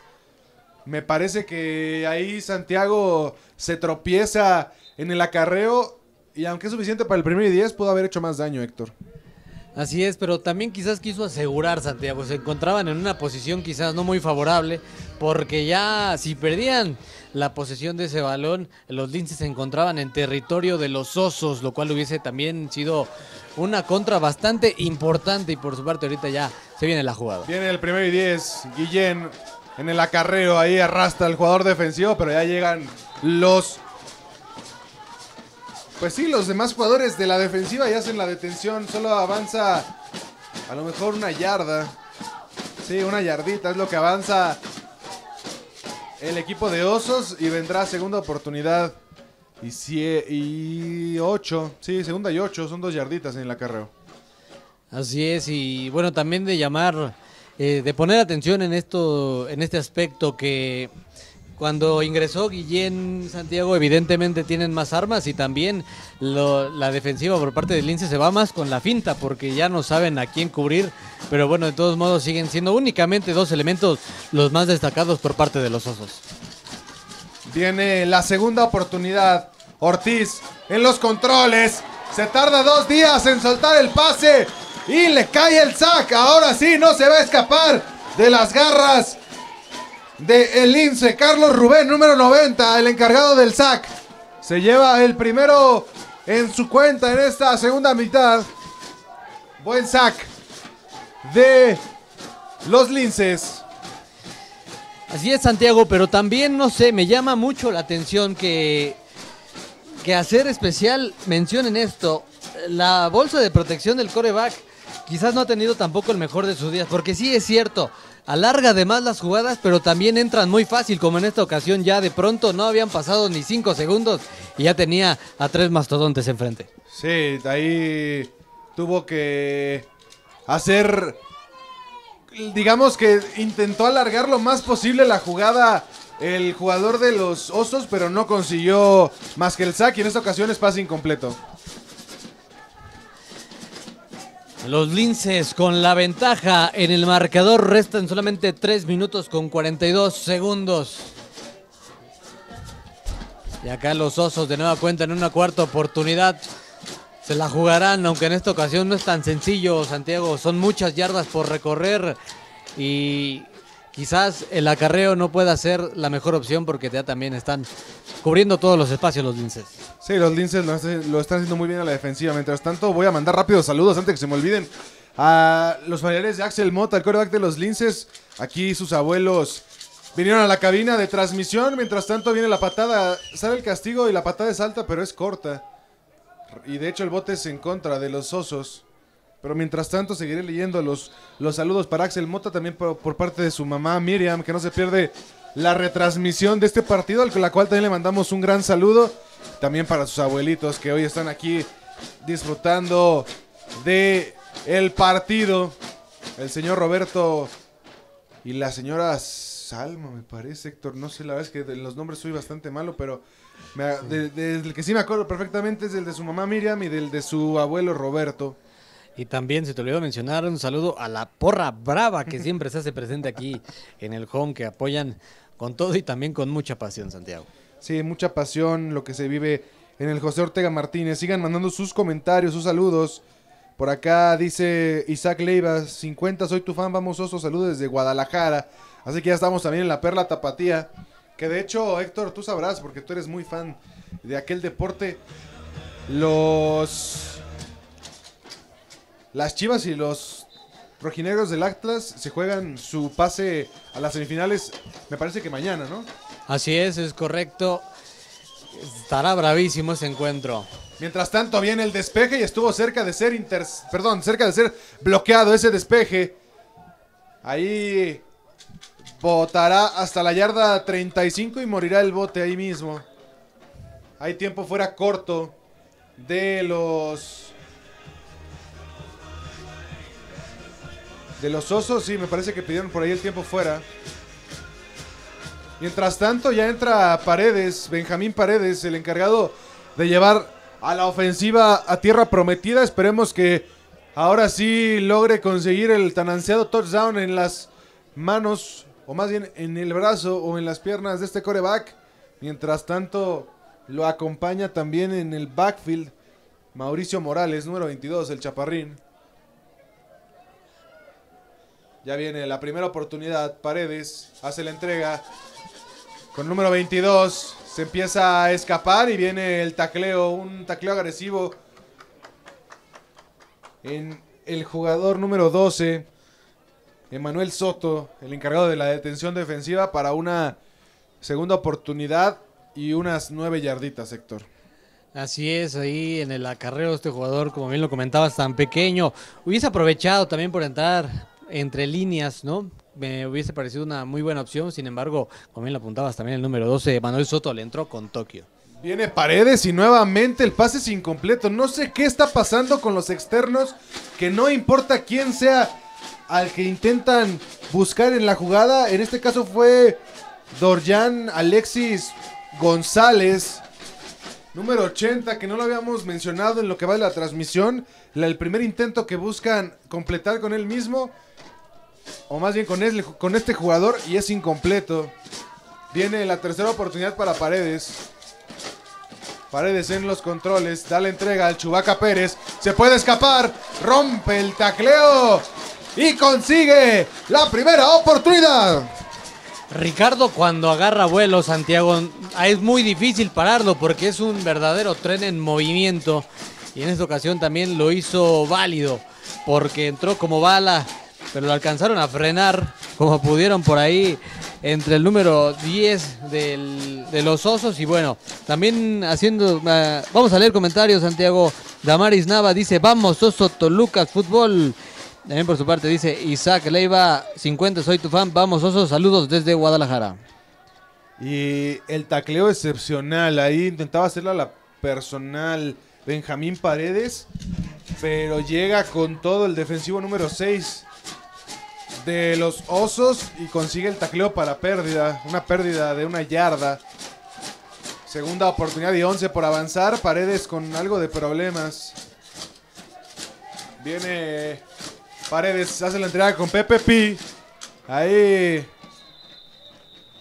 Me parece que ahí Santiago se tropieza en el acarreo Y aunque es suficiente para el primer y 10, pudo haber hecho más daño, Héctor. Así es, pero también quizás quiso asegurar Santiago. Se encontraban en una posición quizás no muy favorable, porque ya si perdían la posesión de ese balón, los linces se encontraban en territorio de los osos, lo cual hubiese también sido una contra bastante importante. Y por su parte, ahorita ya se viene la jugada. Viene el primer y 10. Guillén en el acarreo ahí arrastra al jugador defensivo, pero ya llegan los pues sí, los demás jugadores de la defensiva ya hacen la detención. Solo avanza a lo mejor una yarda. Sí, una yardita es lo que avanza el equipo de Osos y vendrá segunda oportunidad. Y, y ocho, sí, segunda y ocho, son dos yarditas en el acarreo. Así es, y bueno, también de llamar, eh, de poner atención en esto, en este aspecto que cuando ingresó Guillén Santiago, evidentemente tienen más armas y también la defensiva por parte del Lince se va más con la finta porque ya no saben a quién cubrir. Pero bueno, de todos modos siguen siendo únicamente dos elementos los más destacados por parte de los Osos. Viene la segunda oportunidad. Ortiz en los controles. Se tarda dos días en soltar el pase y le cae el sac. Ahora sí, no se va a escapar de las garras de el Lince, Carlos Rubén, número 90, el encargado del sac. Se lleva el primero en su cuenta en esta segunda mitad. Buen sac de los Linces. Así es, Santiago, pero también, no sé, me llama mucho la atención que, que hacer especial mención en esto. La bolsa de protección del coreback quizás no ha tenido tampoco el mejor de sus días, porque sí es cierto, alarga además las jugadas, pero también entran muy fácil, como en esta ocasión ya de pronto no habían pasado ni cinco segundos y ya tenía a tres mastodontes enfrente. Sí, ahí tuvo que hacer, digamos que intentó alargar lo más posible la jugada el jugador de los Osos, pero no consiguió más que el saque y en esta ocasión es pase incompleto. Los linces con la ventaja en el marcador restan solamente 3 minutos con 42 segundos. Y acá los osos de nueva cuenta en una cuarta oportunidad. Se la jugarán, aunque en esta ocasión no es tan sencillo, Santiago. Son muchas yardas por recorrer y quizás el acarreo no pueda ser la mejor opción porque ya también están cubriendo todos los espacios los linces. Sí, los linces lo, están haciendo muy bien a la defensiva. Mientras tanto, voy a mandar rápidos saludos antes que se me olviden. A los familiares de Axel Mota, el coreback de los linces. Aquí sus abuelos vinieron a la cabina de transmisión. Mientras tanto, viene la patada. Sale el castigo y la patada es alta, pero es corta. Y de hecho, el bote es en contra de los osos. Pero mientras tanto seguiré leyendo los, los saludos para Axel Mota, también por, parte de su mamá Miriam, que no se pierde la retransmisión de este partido, al la cual también le mandamos un gran saludo. También para sus abuelitos que hoy están aquí disfrutando de el partido. El señor Roberto y la señora Salma, me parece, Héctor. No sé, la verdad es que de los nombres soy bastante malo, pero el que sí me acuerdo perfectamente es el de su mamá Miriam y del de su abuelo Roberto. Y también se te olvidó mencionar un saludo a la porra brava que [LAUGHS] siempre se hace presente aquí en el home, que apoyan con todo y también con mucha pasión, Santiago. Sí, mucha pasión lo que se vive en el José Ortega Martínez. Sigan mandando sus comentarios, sus saludos. Por acá dice Isaac Leiva, 50, soy tu fan, vamos oso, saludos desde Guadalajara. Así que ya estamos también en la Perla Tapatía. Que de hecho, Héctor, tú sabrás, porque tú eres muy fan de aquel deporte. Los las Chivas y los rojinegros del Atlas se juegan su pase a las semifinales, me parece que mañana, ¿no? Así es, es correcto. Estará bravísimo ese encuentro. Mientras tanto viene el despeje y estuvo cerca de ser inter... perdón, cerca de ser bloqueado ese despeje. Ahí botará hasta la yarda 35 y morirá el bote ahí mismo. Hay tiempo fuera corto de los De los osos, sí, me parece que pidieron por ahí el tiempo fuera. Mientras tanto, ya entra Paredes, Benjamín Paredes, el encargado de llevar a la ofensiva a tierra prometida. Esperemos que ahora sí logre conseguir el tan ansiado touchdown en las manos, o más bien en el brazo o en las piernas de este coreback. Mientras tanto, lo acompaña también en el backfield Mauricio Morales, número 22, el Chaparrín. Ya viene la primera oportunidad. Paredes hace la entrega. Con número 22 se empieza a escapar y viene el tacleo, un tacleo agresivo en el jugador número 12, Emanuel Soto, el encargado de la detención defensiva para una segunda oportunidad y unas nueve yarditas, Héctor. Así es, ahí en el acarreo este jugador, como bien lo comentabas, tan pequeño, hubiese aprovechado también por entrar entre líneas, ¿no? Me hubiese parecido una muy buena opción, sin embargo, como bien lo apuntabas también el número 12, Manuel Soto le entró con Tokio. Viene Paredes y nuevamente el pase es incompleto. No sé qué está pasando con los externos, que no importa quién sea al que intentan buscar en la jugada. En este caso fue Dorjan Alexis González, número 80, que no lo habíamos mencionado en lo que va de la transmisión. el primer intento que buscan completar con él mismo, o más bien con, este jugador, y es incompleto. Viene la tercera oportunidad para Paredes. Paredes en los controles, da la entrega al Chubaca Pérez, se puede escapar, rompe el tacleo y consigue la primera oportunidad. Ricardo cuando agarra vuelo, Santiago, es muy difícil pararlo porque es un verdadero tren en movimiento. Y en esta ocasión también lo hizo válido porque entró como bala, pero lo alcanzaron a frenar como pudieron por ahí entre el número 10 de los Osos y bueno, también haciendo, ah, vamos a leer comentarios, Santiago Damaris Nava dice, vamos Oso Toluca Fútbol. También por su parte dice Isaac Leiva 50, soy tu fan, vamos Osos, saludos desde Guadalajara. Y el tacleo excepcional, ahí intentaba hacerla la personal Benjamín Paredes, pero llega con todo el defensivo número 6 de los Osos y consigue el tacleo para pérdida. Una pérdida de una yarda. Segunda oportunidad y 11 por avanzar. Paredes con algo de problemas. Viene Paredes, hace la entrega con Pepe Pi. Ahí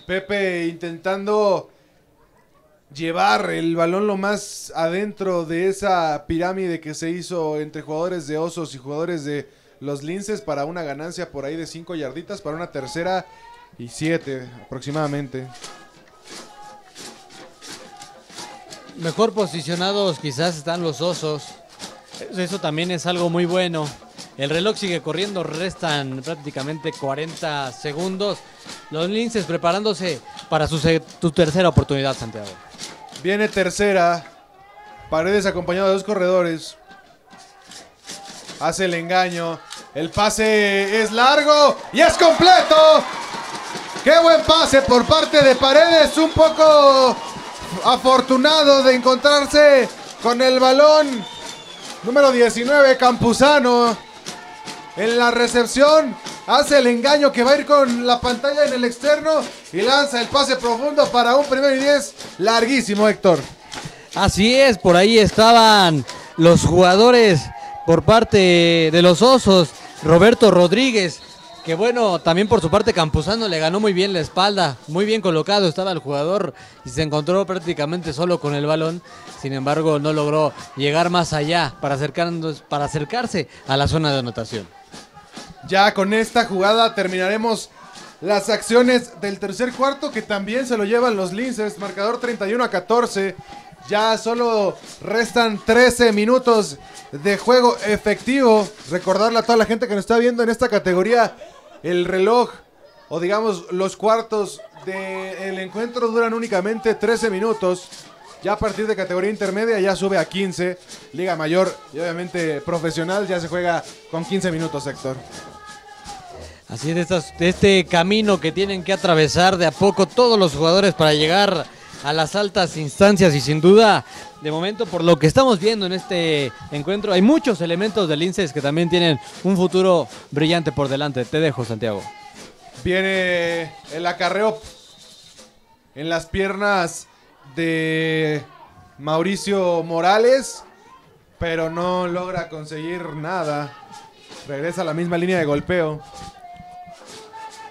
Pepe intentando llevar el balón lo más adentro de esa pirámide que se hizo entre jugadores de Osos y jugadores de los linces para una ganancia por ahí de 5 yarditas, para una tercera y 7 aproximadamente. Mejor posicionados quizás están los osos. Eso también es algo muy bueno. El reloj sigue corriendo, restan prácticamente 40 segundos. Los linces preparándose para su, tercera oportunidad, Santiago. Viene tercera. Paredes acompañado de dos corredores. Hace el engaño. El pase es largo y es completo. Qué buen pase por parte de Paredes. Un poco afortunado de encontrarse con el balón. Número 19, Campuzano. En la recepción hace el engaño que va a ir con la pantalla en el externo y lanza el pase profundo para un primer y 10 larguísimo, Héctor. Así es, por ahí estaban los jugadores por parte de los Osos Roberto Rodríguez, que bueno, también por su parte Campuzano le ganó muy bien la espalda, muy bien colocado estaba el jugador y se encontró prácticamente solo con el balón, sin embargo no logró llegar más allá para, acercarse a la zona de anotación. Ya con esta jugada terminaremos las acciones del tercer cuarto que también se lo llevan los Linces, marcador 31 a 14. Ya solo restan 13 minutos de juego efectivo. Recordarle a toda la gente que nos está viendo en esta categoría, el reloj o digamos los cuartos del encuentro duran únicamente 13 minutos. Ya a partir de categoría intermedia ya sube a 15. Liga mayor y obviamente profesional ya se juega con 15 minutos, Héctor. Así es, de este camino que tienen que atravesar de a poco todos los jugadores para llegar a las altas instancias y sin duda, de momento, por lo que estamos viendo en este encuentro, hay muchos elementos del INSES que también tienen un futuro brillante por delante. Te dejo, Santiago. Viene el acarreo en las piernas de Mauricio Morales, pero no logra conseguir nada. Regresa a la misma línea de golpeo.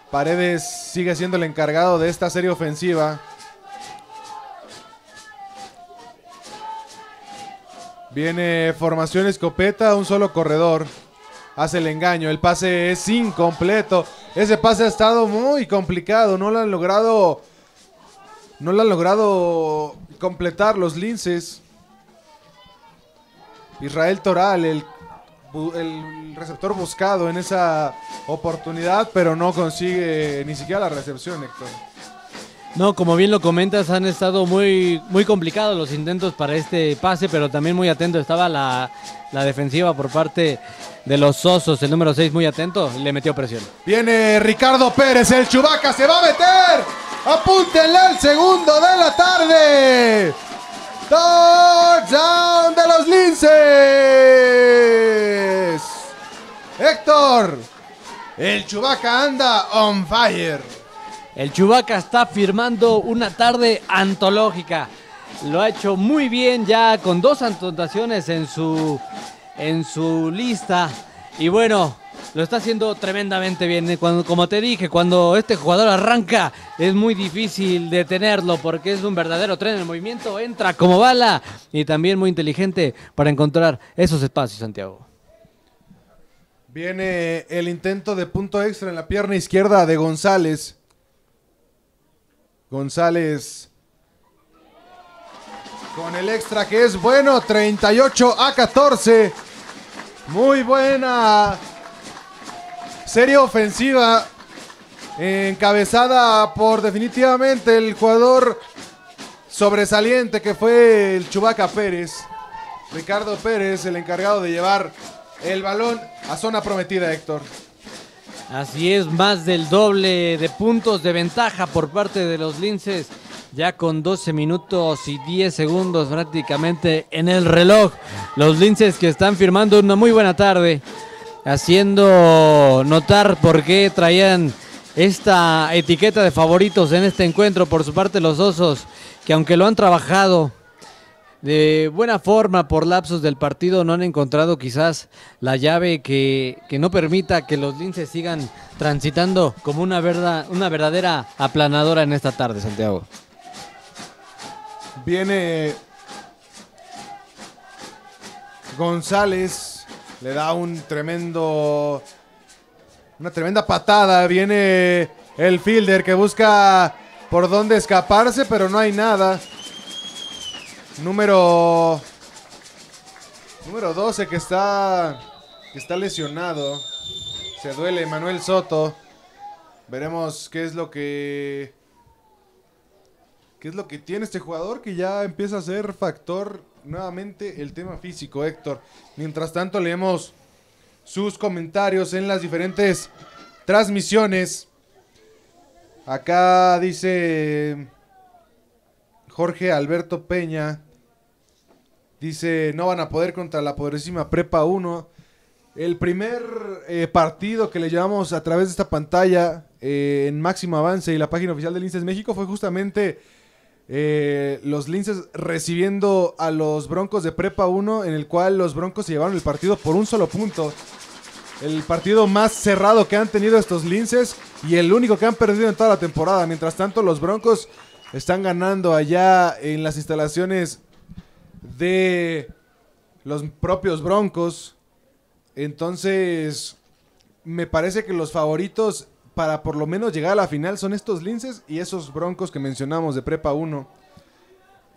Paredes sigue siendo el encargado de esta serie ofensiva. Viene formación escopeta, un solo corredor. Hace el engaño, el pase es incompleto. Ese pase ha estado muy complicado, no lo han logrado no lo han logrado completar los linces. Israel Toral, el, el receptor buscado en esa oportunidad, pero no consigue ni siquiera la recepción, Héctor. No, como bien lo comentas, han estado muy, muy complicados los intentos para este pase, pero también muy atento estaba la, la defensiva por parte de los Osos, el número 6 muy atento, le metió presión. Viene Ricardo Pérez, el Chubaca se va a meter. Apúntenle al segundo de la tarde. Touchdown de los Linces. Héctor, el Chubaca anda on fire. El Chubaca está firmando una tarde antológica. Lo ha hecho muy bien ya con dos anotaciones en su, en su lista. Y bueno, lo está haciendo tremendamente bien. Cuando, como te dije, cuando este jugador arranca es muy difícil detenerlo porque es un verdadero tren en movimiento. Entra como bala y también muy inteligente para encontrar esos espacios, Santiago. Viene el intento de punto extra en la pierna izquierda de González. González con el extra que es bueno, 38 a 14. Muy buena serie ofensiva encabezada por definitivamente el jugador sobresaliente que fue el Chubaca Pérez. Ricardo Pérez, el encargado de llevar el balón a zona prometida, Héctor. Así es, más del doble de puntos de ventaja por parte de los Linces. Ya con 12 minutos y 10 segundos prácticamente en el reloj. Los Linces que están firmando una muy buena tarde. Haciendo notar por qué traían esta etiqueta de favoritos en este encuentro. Por su parte los Osos, que aunque lo han trabajado de buena forma por lapsos del partido no han encontrado quizás la llave que, no permita que los linces sigan transitando como una, verdad, una verdadera aplanadora en esta tarde, Santiago. Viene González, le da un tremendo, una tremenda patada, viene el fielder que busca por dónde escaparse, pero no hay nada. Número. Número 12 que está. Que está lesionado. Se duele Manuel Soto. Veremos qué es lo que. ¿Qué es lo que tiene este jugador que ya empieza a ser factor nuevamente el tema físico, Héctor? Mientras tanto, leemos sus comentarios en las diferentes transmisiones. Acá dice Jorge Alberto Peña. Dice, no van a poder contra la poderosísima Prepa 1. El primer eh, partido que le llevamos a través de esta pantalla eh, en máximo avance y la página oficial de Linces México fue justamente eh, los Linces recibiendo a los Broncos de Prepa 1, en el cual los Broncos se llevaron el partido por un solo punto. El partido más cerrado que han tenido estos Linces y el único que han perdido en toda la temporada. Mientras tanto, los Broncos están ganando allá en las instalaciones de los propios Broncos. Entonces, me parece que los favoritos para por lo menos llegar a la final son estos Linces y esos Broncos que mencionamos de Prepa 1.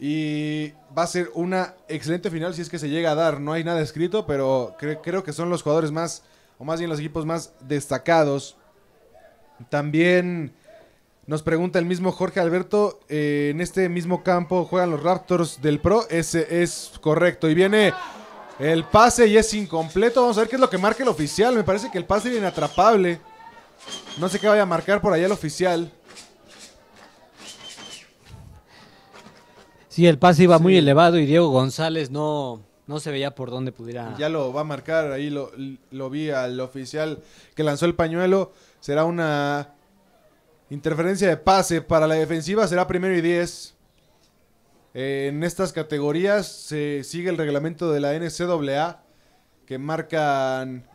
Y va a ser una excelente final si es que se llega a dar. No hay nada escrito, pero creo que son los jugadores más, o más bien los equipos más destacados. También nos pregunta el mismo Jorge Alberto, eh, en este mismo campo juegan los Raptors del Pro, ese es correcto. Y viene el pase y es incompleto, vamos a ver qué es lo que marca el oficial, me parece que el pase es inatrapable. No sé qué vaya a marcar por allá el oficial. Sí, el pase iba muy elevado y Diego González no, no se veía por dónde pudiera. Ya lo va a marcar, ahí lo, lo vi al oficial que lanzó el pañuelo. Será una Interferencia de pase para la defensiva será primero y 10. en estas categorías se sigue el reglamento de la NCAA que marcan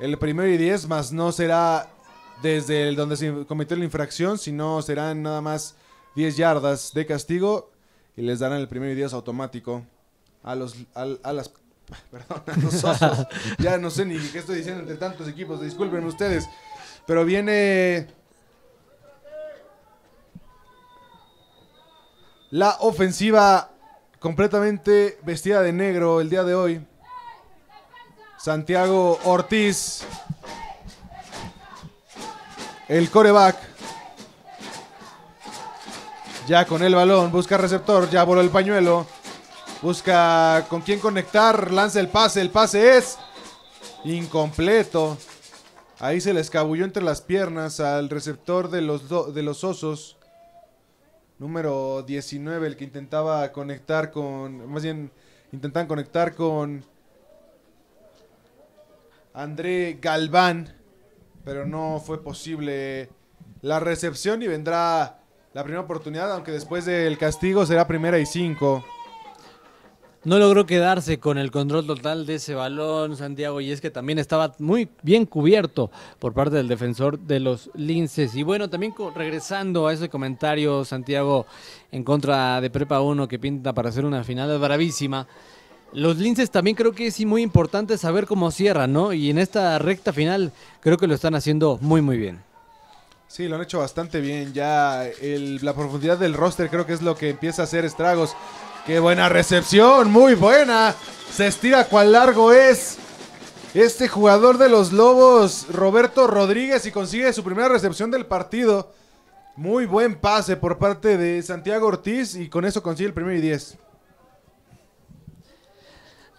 el primero y 10, más no será desde el donde se cometió la infracción, sino serán nada más 10 yardas de castigo y les darán el primero y 10 automático. a los a, las [LAUGHS] perdón, a los osos. [LAUGHS] ya no sé ni qué estoy diciendo entre tantos equipos, disculpen ustedes. Pero viene la ofensiva completamente vestida de negro el día de hoy. Santiago Ortiz, el coreback. Ya con el balón, busca receptor, ya voló el pañuelo. Busca con quién conectar, lanza el pase, el pase es incompleto. Ahí se le escabulló entre las piernas al receptor de los, de los osos. Número 19, el que intentaba conectar con. Más bien, intentan conectar con. André Galván. Pero no fue posible la recepción y vendrá la primera oportunidad, aunque después del castigo será primera y cinco. No logró quedarse con el control total de ese balón, Santiago, y es que también estaba muy bien cubierto por parte del defensor de los linces. Y bueno, también regresando a ese comentario, Santiago, en contra de Prepa 1 que pinta para hacer una final bravísima. Los linces también creo que es muy importante saber cómo cierran, ¿no? Y en esta recta final creo que lo están haciendo muy, muy bien. Sí, lo han hecho bastante bien. Ya la profundidad del roster creo que es lo que empieza a hacer estragos. Qué buena recepción, muy buena. Se estira cuán largo es. Este jugador de los Lobos, Roberto Rodríguez, y consigue su primera recepción del partido. Muy buen pase por parte de Santiago Ortiz y con eso consigue el primer y 10.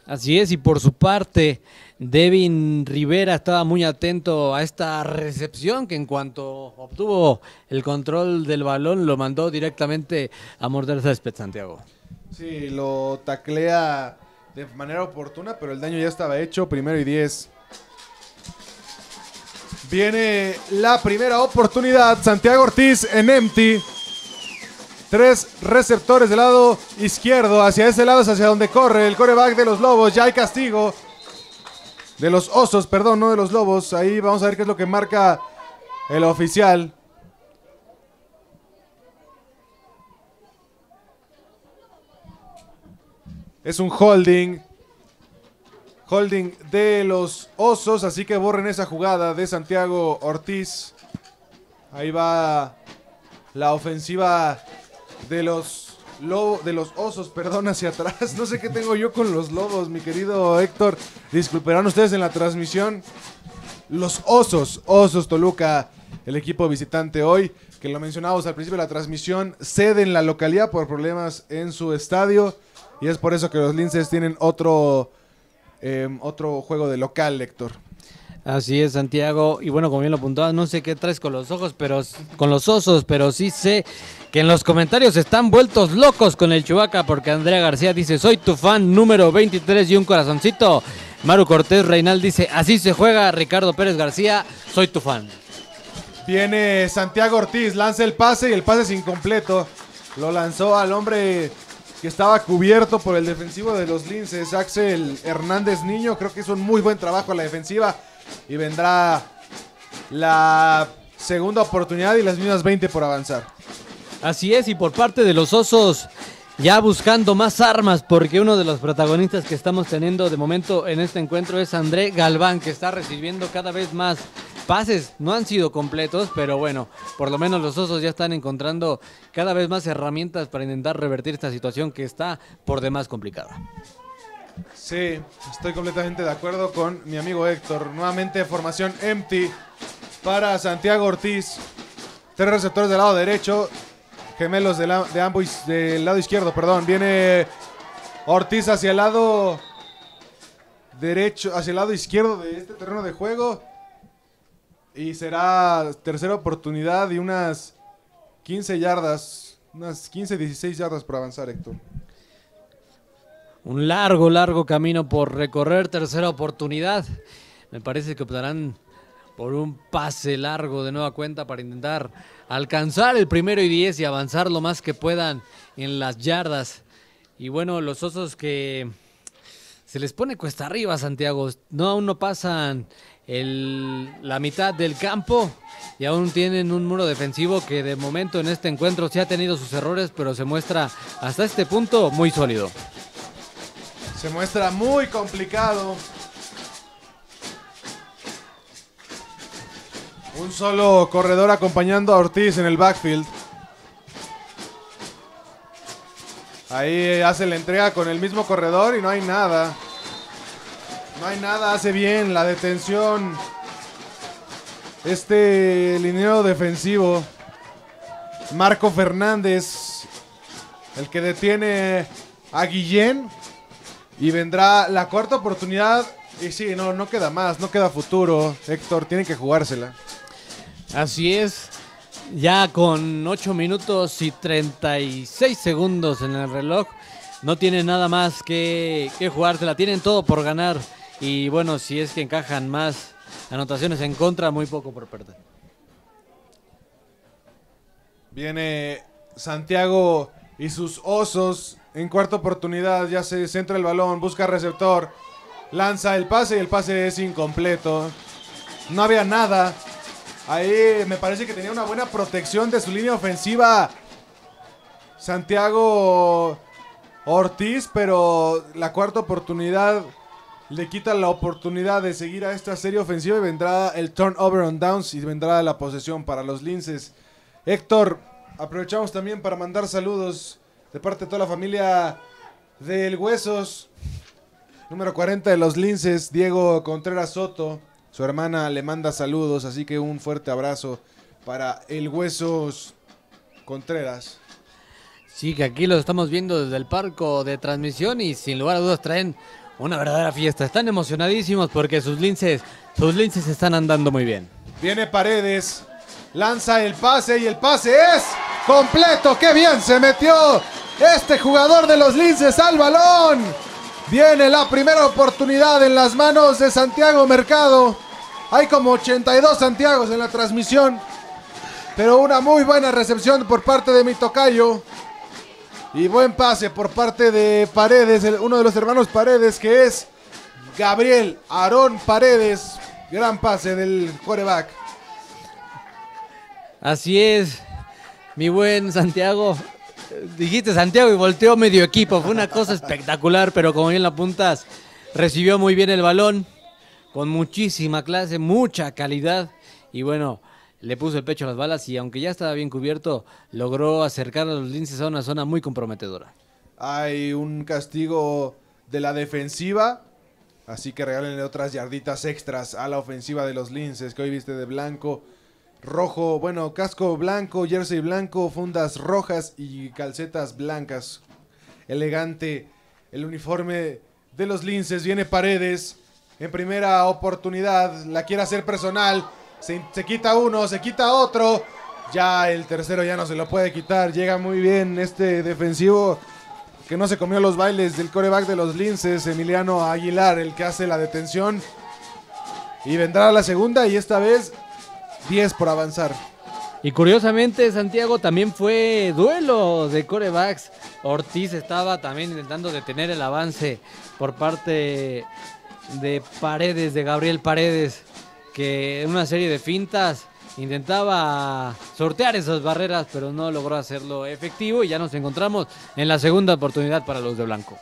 Así es, y por su parte, Devin Rivera estaba muy atento a esta recepción que en cuanto obtuvo el control del balón lo mandó directamente a morder césped Santiago. Sí, lo taclea de manera oportuna, pero el daño ya estaba hecho. Primero y diez. Viene la primera oportunidad. Santiago Ortiz en empty. Tres receptores del lado izquierdo. Hacia ese lado es hacia donde corre el coreback de los Lobos. Ya hay castigo. De los Osos, perdón, no de los Lobos. Ahí vamos a ver qué es lo que marca el oficial. Es un holding. Holding de los Osos. Así que borren esa jugada de Santiago Ortiz. Ahí va la ofensiva de los de los osos, perdón, hacia atrás. No sé qué tengo yo con los lobos, mi querido Héctor. Disculparán ustedes en la transmisión. Los osos, osos Toluca, el equipo visitante hoy, que lo mencionamos al principio de la transmisión, cede en la localidad por problemas en su estadio. Y es por eso que los linces tienen otro, em, otro juego de local, Lector. Así es, Santiago. Y bueno, como bien lo apuntabas, no sé qué traes con los ojos, pero con los osos, pero sí sé que en los comentarios están vueltos locos con el Chubaca porque Andrea García dice, soy tu fan número 23 y un corazoncito. Maru Cortés Reinal dice, así se juega Ricardo Pérez García, soy tu fan. Viene Santiago Ortiz, lanza el pase y el pase es incompleto. Lo lanzó al hombre que estaba cubierto por el defensivo de los Linces, Axel Hernández Niño. Creo que hizo un muy buen trabajo en la defensiva. Y vendrá la segunda oportunidad y las mismas 20 por avanzar. Así es, y por parte de los Osos, ya buscando más armas, porque uno de los protagonistas que estamos teniendo de momento en este encuentro es André Galván, que está recibiendo cada vez más pases no han sido completos, pero bueno, por lo menos los osos ya están encontrando cada vez más herramientas para intentar revertir esta situación que está por demás complicada. Sí, estoy completamente de acuerdo con mi amigo Héctor. Nuevamente formación empty para Santiago Ortiz. Tres receptores del lado derecho, gemelos del lado izquierdo, perdón. Viene Ortiz hacia el lado derecho, hacia el lado izquierdo de este terreno de juego. Y será tercera oportunidad y unas 15 yardas, unas 15, 16 yardas para avanzar, Héctor. Un largo, largo camino por recorrer, tercera oportunidad. Me parece que optarán por un pase largo de nueva cuenta para intentar alcanzar el primero y 10 y avanzar lo más que puedan en las yardas. Y bueno, los osos que se les pone cuesta arriba, Santiago. No, aún no pasan la mitad del campo y aún tienen un muro defensivo que de momento en este encuentro sí ha tenido sus errores, pero se muestra hasta este punto muy sólido. Se muestra muy complicado. Un solo corredor acompañando a Ortiz en el backfield. Ahí hace la entrega con el mismo corredor y no hay nada. No hay nada, hace bien la detención. Este linero defensivo. Marco Fernández. El que detiene a Guillén. Y vendrá la cuarta oportunidad. Y sí, no, no queda más, no queda futuro. Héctor, tiene que jugársela. Así es. Ya con 8 minutos y 36 segundos en el reloj. No tiene nada más que, que jugársela. Tienen todo por ganar. Y bueno, si es que encajan más anotaciones en contra, muy poco por perder. Viene Santiago y sus osos en cuarta oportunidad. Ya se centra el balón, busca receptor. Lanza el pase y el pase es incompleto. No había nada. Ahí me parece que tenía una buena protección de su línea ofensiva. Santiago Ortiz, pero la cuarta oportunidad le quita la oportunidad de seguir a esta serie ofensiva y vendrá el turnover on downs y vendrá la posesión para los linces. Héctor, aprovechamos también para mandar saludos de parte de toda la familia del Huesos. Número 40 de los linces, Diego Contreras Soto. Su hermana le manda saludos, así que un fuerte abrazo para el Huesos Contreras. Sí, que aquí los estamos viendo desde el parco de transmisión y sin lugar a dudas traen una verdadera fiesta. Están emocionadísimos porque sus linces, sus linces están andando muy bien. Viene Paredes, lanza el pase y el pase es completo. ¡Qué bien se metió este jugador de los linces al balón! Viene la primera oportunidad en las manos de Santiago Mercado. Hay como 82 Santiagos en la transmisión. Pero una muy buena recepción por parte de mi tocayo. Y buen pase por parte de Paredes, uno de los hermanos Paredes, que es Gabriel Aarón Paredes. Gran pase del coreback. Así es, mi buen Santiago. Dijiste Santiago y volteó medio equipo. Fue una cosa espectacular, pero como bien la apuntas, recibió muy bien el balón, con muchísima clase, mucha calidad. Y bueno, le puso el pecho a las balas y aunque ya estaba bien cubierto, logró acercar a los linces a una zona muy comprometedora. Hay un castigo de la defensiva, así que regálenle otras yarditas extras a la ofensiva de los linces, que hoy viste de blanco, rojo, bueno, casco blanco, jersey blanco, fundas rojas y calcetas blancas. Elegante el uniforme de los linces, viene Paredes en primera oportunidad, la quiere hacer personal. Se, quita uno, se quita otro. Ya el tercero ya no se lo puede quitar. Llega muy bien este defensivo que no se comió los bailes del coreback de los linces, Emiliano Aguilar, el que hace la detención. Y vendrá la segunda y esta vez 10 por avanzar. Y curiosamente, Santiago también fue duelo de corebacks. Ortiz estaba también intentando detener el avance por parte de Paredes, de Gabriel Paredes que en una serie de fintas intentaba sortear esas barreras, pero no logró hacerlo efectivo y ya nos encontramos en la segunda oportunidad para los de Blanco.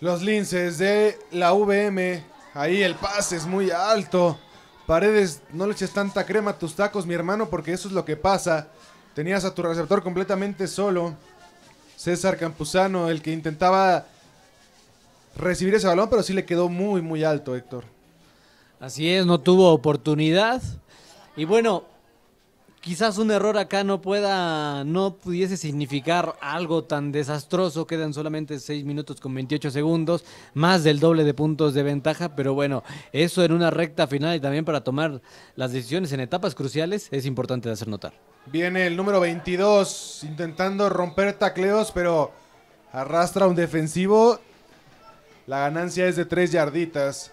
Los linces de la VM, ahí el pase es muy alto. Paredes, no le eches tanta crema a tus tacos, mi hermano, porque eso es lo que pasa. Tenías a tu receptor completamente solo. César Campuzano, el que intentaba recibir ese balón, pero sí le quedó muy, muy alto, Héctor. Así es, no tuvo oportunidad. Y bueno, quizás un error acá no pueda, no pudiese significar algo tan desastroso. Quedan solamente 6 minutos con 28 segundos, más del doble de puntos de ventaja. Pero bueno, eso en una recta final y también para tomar las decisiones en etapas cruciales es importante de hacer notar. Viene el número 22 intentando romper tacleos, pero arrastra un defensivo. La ganancia es de 3 yarditas.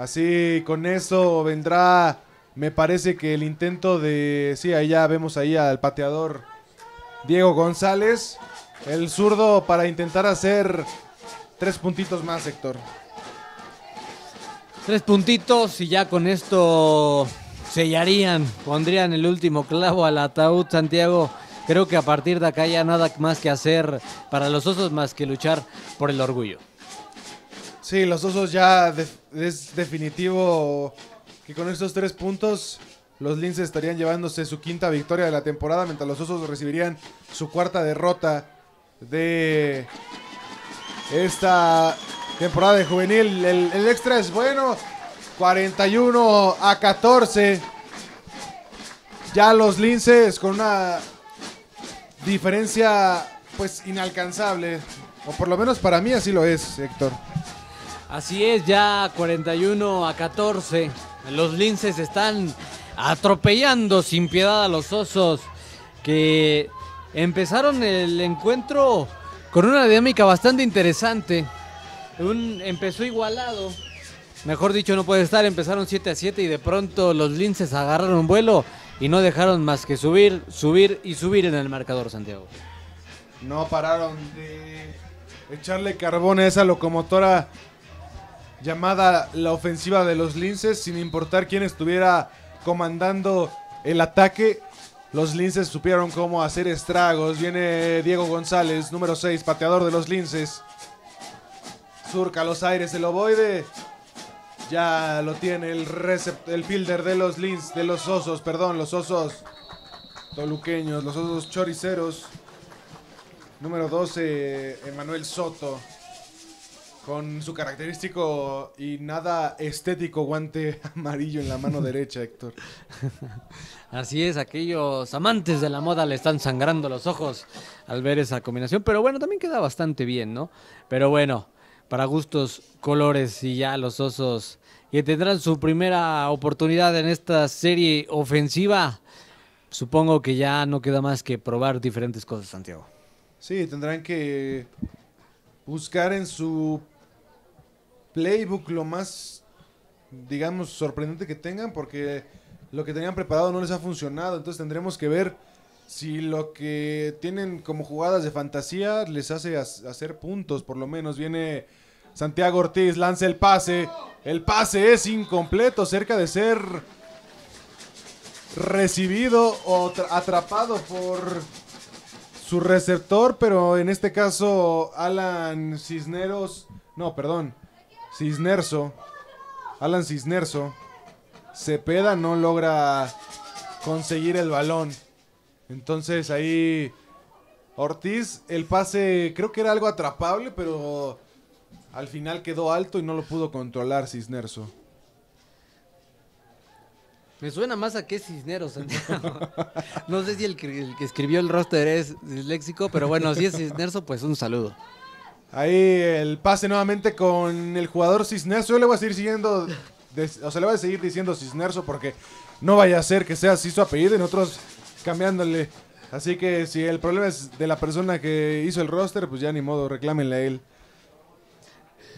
Así con eso vendrá, me parece que el intento de, sí, ahí ya vemos ahí al pateador Diego González, el zurdo para intentar hacer tres puntitos más, Héctor. Tres puntitos y ya con esto sellarían, pondrían el último clavo al ataúd Santiago creo que a partir de acá ya nada más que hacer para los osos más que luchar por el orgullo. Sí, los osos ya es definitivo que con estos tres puntos los Linces estarían llevándose su quinta victoria de la temporada, mientras los Osos recibirían su cuarta derrota de esta temporada de juvenil. El, extra es bueno, 41 a 14. Ya los Linces con una diferencia pues inalcanzable, o por lo menos para mí así lo es, Héctor. Así es, ya 41 a 14. Los Linces están atropellando sin piedad a los osos que empezaron el encuentro con una dinámica bastante interesante. Un, empezó igualado, mejor dicho no puede estar, empezaron 7 a 7 y de pronto los linces agarraron vuelo y no dejaron más que subir, subir y subir en el marcador Santiago. No pararon de echarle carbón a esa locomotora llamada la ofensiva de los linces sin importar quién estuviera comandando el ataque. Los linces supieron cómo hacer estragos. Viene Diego González, número 6, pateador de los linces. Surca los aires el ovoide. Ya lo tiene el, el fielder de los lins, de los osos, perdón, los osos toluqueños, los osos choriceros. Número 12, Emanuel Soto con su característico y nada estético guante [LAUGHS] amarillo en la mano derecha, Héctor. [LAUGHS] Así es, aquellos amantes de la moda le están sangrando los ojos al ver esa combinación, pero bueno, también queda bastante bien, ¿no? Pero bueno, para gustos, colores y ya los osos que tendrán su primera oportunidad en esta serie ofensiva, supongo que ya no queda más que probar diferentes cosas, Santiago. Sí, tendrán que buscar en su playbook lo más, digamos, sorprendente que tengan, porque lo que tenían preparado no les ha funcionado. Entonces tendremos que ver si lo que tienen como jugadas de fantasía les hace hacer puntos, por lo menos. Viene Santiago Ortiz, lanza el pase. El pase es incompleto, cerca de ser recibido o atrapado por su receptor, pero en este caso Alan Cisneros, no, perdón, Cisnerso, Alan Cisnerso, Cepeda no logra conseguir el balón. Entonces ahí Ortiz, el pase creo que era algo atrapable, pero al final quedó alto y no lo pudo controlar Cisnerso. Me suena más a que Cisneros. [LAUGHS] no sé si el que, el que, escribió el roster es disléxico, pero bueno, si es Cisnerso, pues un saludo. Ahí el pase nuevamente con el jugador Cisnerso. Yo le voy a seguir siguiendo, o sea, le voy a seguir diciendo Cisnerso porque no vaya a ser que sea así su apellido y nosotros cambiándole. Así que si el problema es de la persona que hizo el roster, pues ya ni modo, reclámenle a él.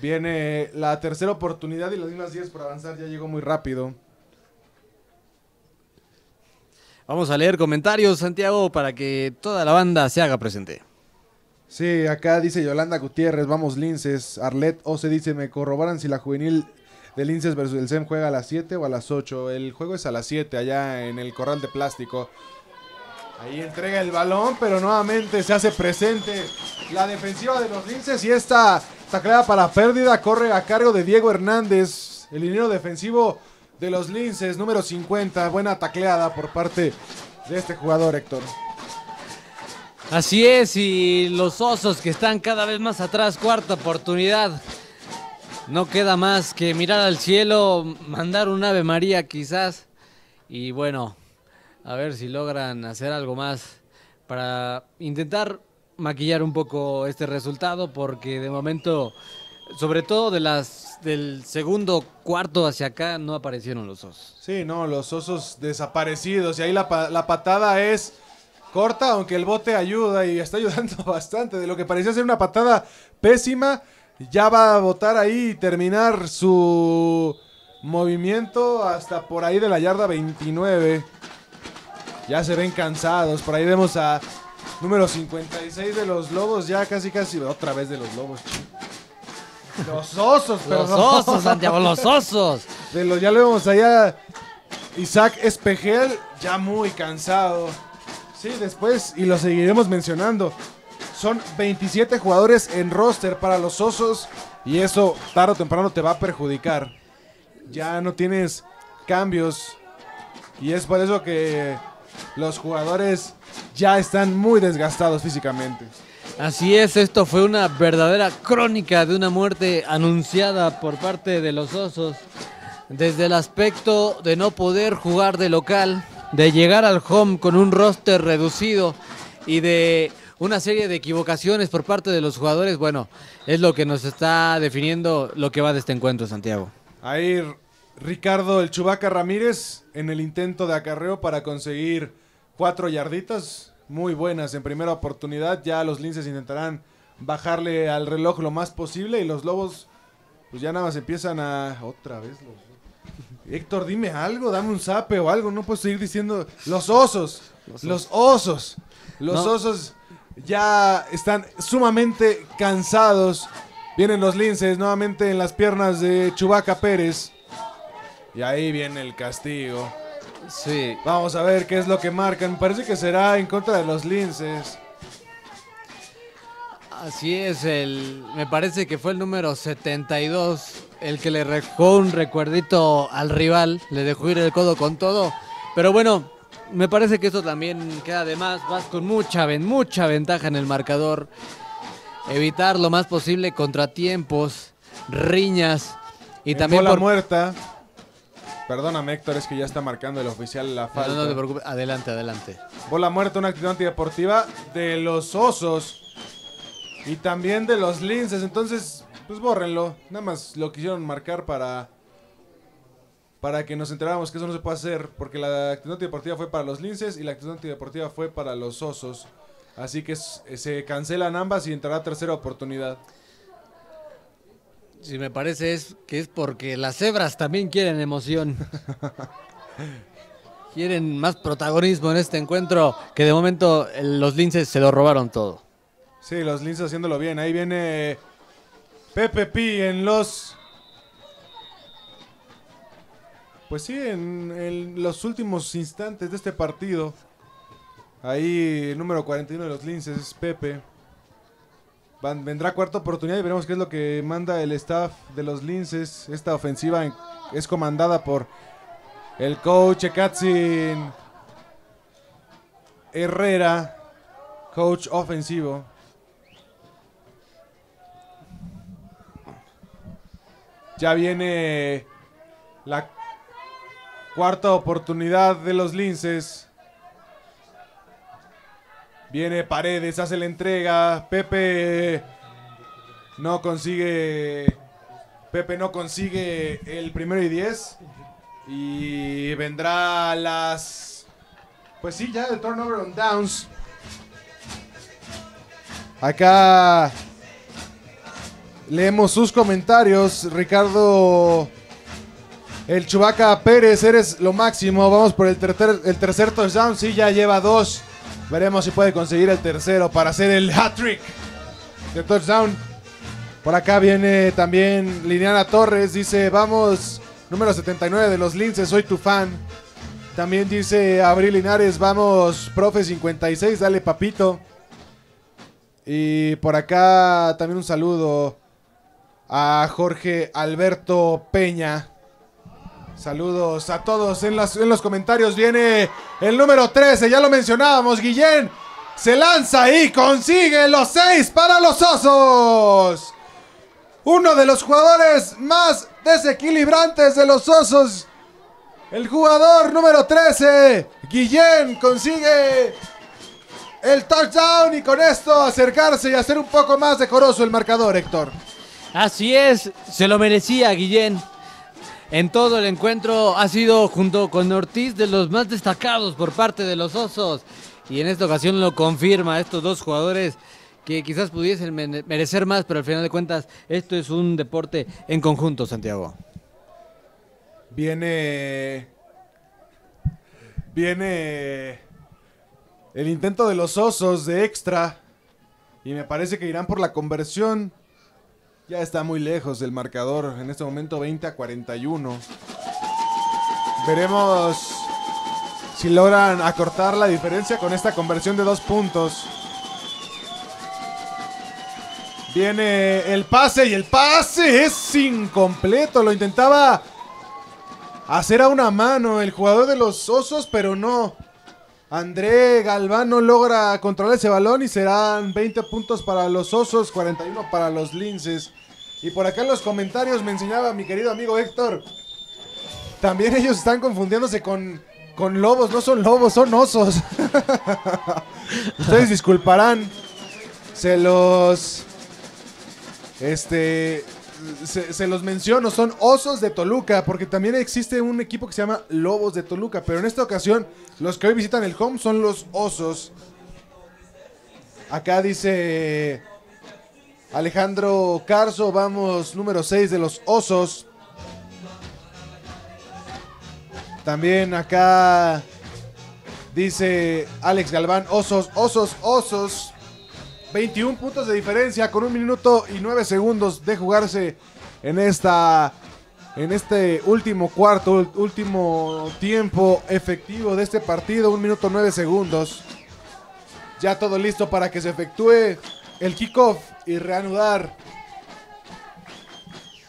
Viene la tercera oportunidad y las mismas 10 por avanzar ya llegó muy rápido. Vamos a leer comentarios, Santiago, para que toda la banda se haga presente. Sí, acá dice Yolanda Gutiérrez, vamos Linces. Arlet o se dice, me corroboran si la juvenil de Linces versus el SEM juega a las 7 o a las 8. El juego es a las 7 allá en el corral de plástico. Ahí entrega el balón, pero nuevamente se hace presente la defensiva de los Linces y esta tacleada para pérdida corre a cargo de Diego Hernández, el liniero defensivo de los Linces, número 50. Buena tacleada por parte de este jugador, Héctor. Así es, y los osos que están cada vez más atrás, cuarta oportunidad. No queda más que mirar al cielo, mandar un Ave María quizás. Y bueno, a ver si logran hacer algo más para intentar maquillar un poco este resultado, porque de momento, sobre todo de las del segundo cuarto hacia acá, no aparecieron los osos. Sí, no, los osos desaparecidos. Y ahí la, la patada es corta, aunque el bote ayuda y está [LAUGHS] ayudando bastante. De lo que parecía ser una patada pésima, ya va a botar ahí y terminar su movimiento hasta por ahí de la yarda 29. Ya se ven cansados. Por ahí vemos a número 56 de los Lobos, ya casi casi otra vez de los Lobos. Los osos, perdón. Los osos, Santiago, los osos. De ya lo vemos allá. Isaac Espejel, ya muy cansado Sí, después, y lo seguiremos mencionando. Son 27 jugadores en roster para los osos y eso tarde o temprano te va a perjudicar. Ya no tienes cambios y es por eso que los jugadores ya están muy desgastados físicamente. Así es, esto fue una verdadera crónica de una muerte anunciada por parte de los osos. Desde el aspecto de no poder jugar de local, de llegar al home con un roster reducido y de una serie de equivocaciones por parte de los jugadores, bueno, es lo que nos está definiendo lo que va de este encuentro, Santiago. Ahí Ricardo el Chubaca Ramírez en el intento de acarreo para conseguir cuatro yarditas muy buenas en primera oportunidad. Ya los linces intentarán bajarle al reloj lo más posible y los lobos pues ya nada más empiezan a otra vez los Héctor, dime algo, dame un zape o algo, no puedo seguir diciendo los osos, los osos, los osos ya están sumamente cansados. Vienen los linces nuevamente en las piernas de Chubaca Pérez. Y ahí viene el castigo. Sí. Vamos a ver qué es lo que marcan. Parece que será en contra de los linces. Así es, el, me parece que fue el número 72 el que le dejó un recuerdito al rival, le dejó ir el codo con todo. Pero bueno, me parece que esto también queda de más. Vas con mucha, mucha ventaja en el marcador. Evitar lo más posible contratiempos, riñas y también por muerta. Perdóname, Héctor, es que ya está marcando el oficial la falta. No, no te preocupes, adelante, adelante. Bola muerta, una actividad antideportiva de los osos y también de los linces. Entonces, pues bórrenlo. Nada más lo quisieron marcar para para que nos enteráramos que eso no se puede hacer, porque la actividad antideportiva fue para los linces y la actividad antideportiva fue para los osos. Así que se cancelan ambas y entrará tercera oportunidad. Si me parece es que es porque las cebras también quieren emoción. [LAUGHS] quieren más protagonismo en este encuentro que de momento los linces se lo robaron todo. Sí, los linces haciéndolo bien. Ahí viene Pepe P en los... Pues sí, en, los últimos instantes de este partido. Ahí el número 41 de los linces es Pepe vendrá cuarta oportunidad y veremos qué es lo que manda el staff de los Linces. Esta ofensiva es comandada por el coach Ekatzin Herrera, coach ofensivo. Ya viene la cuarta oportunidad de los Linces. Viene Paredes, hace la entrega. Pepe no consigue. Pepe no consigue el primero y diez. Y vendrá las. Pues sí, ya el turnover on downs. Acá leemos sus comentarios. Ricardo. El Chubaca Pérez, eres lo máximo. Vamos por el tercer, el tercer touchdown. Sí, ya lleva dos. Veremos si puede conseguir el tercero para hacer el hat-trick de touchdown. Por acá viene también Liliana Torres. Dice, vamos, número 79 de los Linces, soy tu fan. También dice Abril Linares, vamos, profe 56, dale papito. Y por acá también un saludo a Jorge Alberto Peña. Saludos a todos. En, en los comentarios viene el número 13. Ya lo mencionábamos. Guillén se lanza y consigue los 6 para los osos. Uno de los jugadores más desequilibrantes de los osos. El jugador número 13. Guillén consigue el touchdown y con esto acercarse y hacer un poco más decoroso el marcador, Héctor. Así es, se lo merecía Guillén en todo el encuentro ha sido junto con Ortiz de los más destacados por parte de los Osos. Y en esta ocasión lo confirma estos dos jugadores que quizás pudiesen merecer más, pero al final de cuentas esto es un deporte en conjunto, Santiago. Viene viene el intento de los Osos de extra y me parece que irán por la conversión ya está muy lejos del marcador. En este momento 20 a 41. Veremos si logran acortar la diferencia con esta conversión de dos puntos. Viene el pase y el pase es incompleto. Lo intentaba hacer a una mano el jugador de los osos, pero no. André Galván no logra controlar ese balón y serán 20 puntos para los osos, 41 para los linces. Y por acá en los comentarios me enseñaba mi querido amigo Héctor. También ellos están confundiéndose con, con lobos, no son lobos, son osos. [LAUGHS] Ustedes disculparán. Se los este. Se, los menciono, son Osos de Toluca, porque también existe un equipo que se llama Lobos de Toluca, pero en esta ocasión los que hoy visitan el home son los Osos. Acá dice Alejandro Carso, vamos número 6 de los Osos. También acá dice Alex Galván, Osos, Osos, Osos. 21 puntos de diferencia con un minuto y 9 segundos de jugarse en esta en este último cuarto, último tiempo efectivo de este partido, un minuto 9 segundos. Ya todo listo para que se efectúe el kickoff y reanudar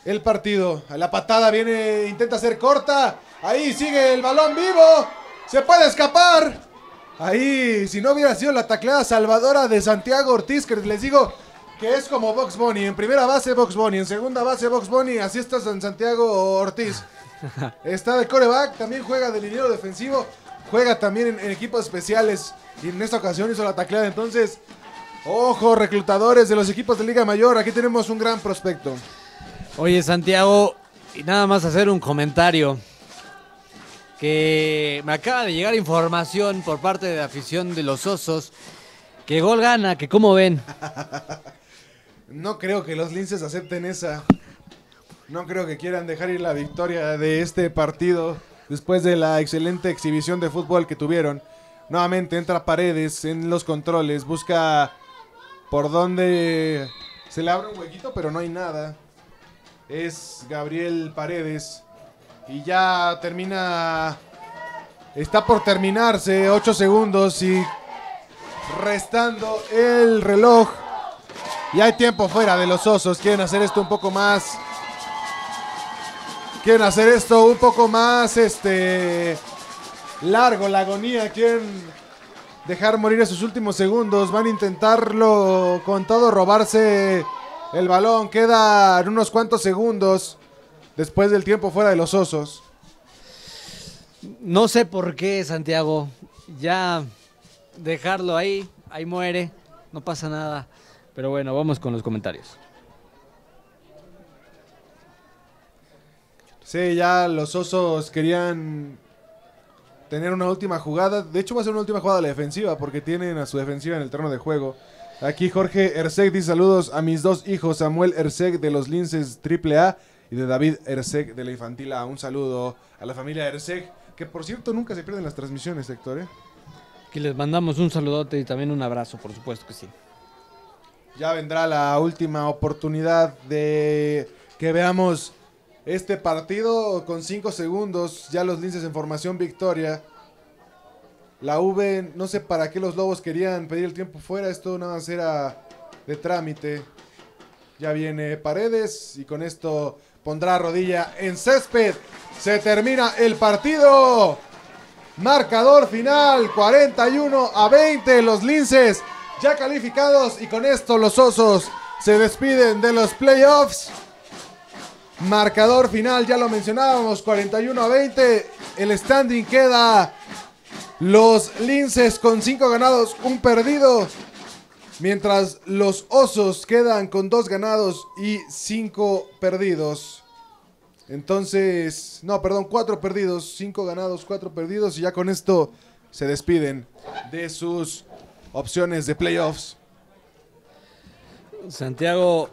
el partido. La patada viene, intenta ser corta. Ahí sigue el balón vivo. Se puede escapar. Ahí, si no hubiera sido la tacleada salvadora de Santiago Ortiz, que les digo que es como Box Bunny. En primera base Box Bunny, en segunda base Box Bunny, así está San Santiago Ortiz. [LAUGHS] Está de coreback, también juega de liniero defensivo, juega también en, equipos especiales y en esta ocasión hizo la tacleada. Entonces, ojo, reclutadores de los equipos de Liga Mayor, aquí tenemos un gran prospecto. Oye, Santiago, y nada más hacer un comentario que me acaba de llegar información por parte de la afición de los Osos que gol gana, que cómo ven. [LAUGHS] No creo que los linces acepten esa. No creo que quieran dejar ir la victoria de este partido después de la excelente exhibición de fútbol que tuvieron. Nuevamente entra Paredes en los controles, busca por dónde se le abre un huequito, pero no hay nada. Es Gabriel Paredes y ya termina. Está por terminarse. 8 segundos y restando el reloj. Y hay tiempo fuera de los osos. Quieren hacer esto un poco más. Quieren hacer esto un poco más este largo, la agonía. Quieren dejar morir esos últimos segundos. Van a intentarlo con todo, robarse el balón. Quedan unos cuantos segundos después del tiempo fuera de los osos. No sé por qué, Santiago. Ya dejarlo ahí, ahí muere, no pasa nada. Pero bueno, vamos con los comentarios. Sí, ya los osos querían tener una última jugada. De hecho, va a ser una última jugada de la defensiva porque tienen a su defensiva en el terreno de juego. Aquí Jorge Erseg dice saludos a mis dos hijos, Samuel Erseg de los Linces AAA y de David Erseg de la Infantil Un saludo a la familia Erseg, que por cierto nunca se pierden las transmisiones, Héctor. ¿eh? Que les mandamos un saludote y también un abrazo, por supuesto que sí. Ya vendrá la última oportunidad de que veamos este partido con 5 segundos. Ya los linces en formación victoria. La V, no sé para qué los lobos querían pedir el tiempo fuera. Esto nada más era de trámite. Ya viene Paredes y con esto pondrá rodilla en césped. Se termina el partido. Marcador final 41 a 20. Los linces ya calificados y con esto los osos se despiden de los playoffs. Marcador final, ya lo mencionábamos, 41 a 20. El standing queda los linces con 5 ganados, un perdido. Mientras los osos quedan con dos ganados y cinco perdidos. Entonces, no, perdón, cuatro perdidos, cinco ganados, cuatro perdidos. Y ya con esto se despiden de sus opciones de playoffs. Santiago,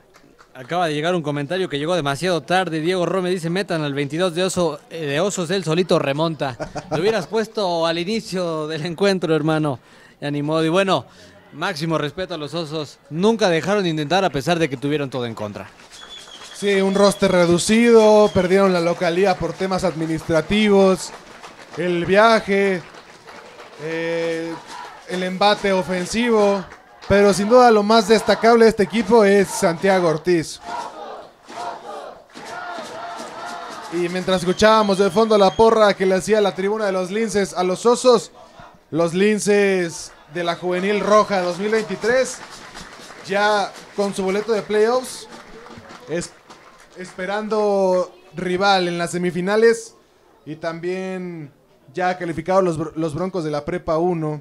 acaba de llegar un comentario que llegó demasiado tarde. Diego Rome dice, metan al 22 de, oso, eh, de osos, él solito remonta. Lo hubieras puesto al inicio del encuentro, hermano. Ya ni modo. Y bueno, máximo respeto a los osos. Nunca dejaron de intentar a pesar de que tuvieron todo en contra. Sí, un roster reducido, perdieron la localía por temas administrativos, el viaje, eh, el embate ofensivo, pero sin duda lo más destacable de este equipo es Santiago Ortiz. Y mientras escuchábamos de fondo la porra que le hacía la tribuna de los linces a los osos, los linces de la juvenil roja 2023, ya con su boleto de playoffs, es, esperando rival en las semifinales y también ya calificados los, los Broncos de la Prepa 1.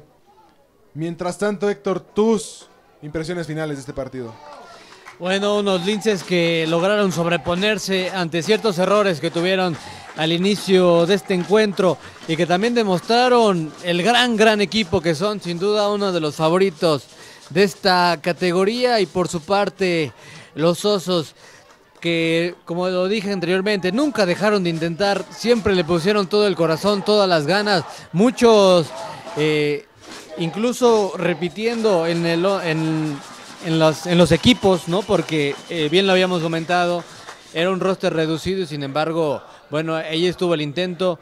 Mientras tanto, Héctor, tus impresiones finales de este partido. Bueno, unos linces que lograron sobreponerse ante ciertos errores que tuvieron al inicio de este encuentro y que también demostraron el gran, gran equipo que son, sin duda uno de los favoritos de esta categoría y por su parte los osos que, como lo dije anteriormente, nunca dejaron de intentar, siempre le pusieron todo el corazón, todas las ganas, muchos eh, incluso repitiendo en el... en los, en los equipos, ¿no? Porque eh, bien lo habíamos comentado, era un roster reducido y sin embargo, bueno, ahí estuvo el intento.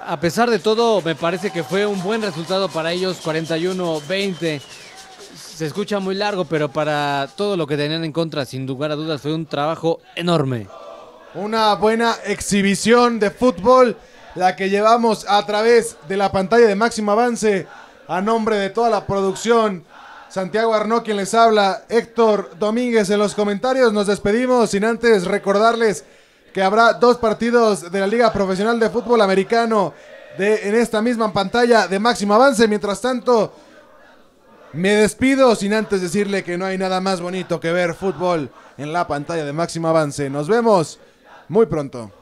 A pesar de todo, me parece que fue un buen resultado para ellos, 41-20. Se escucha muy largo, pero para todo lo que tenían en contra, sin lugar a dudas, fue un trabajo enorme. Una buena exhibición de fútbol, la que llevamos a través de la pantalla de máximo avance, a nombre de toda la producción Santiago Arnó quien les habla, Héctor Domínguez en los comentarios. Nos despedimos sin antes recordarles que habrá dos partidos de la Liga Profesional de Fútbol Americano de, en esta misma pantalla de máximo avance. Mientras tanto, me despido sin antes decirle que no hay nada más bonito que ver fútbol en la pantalla de máximo avance. Nos vemos muy pronto.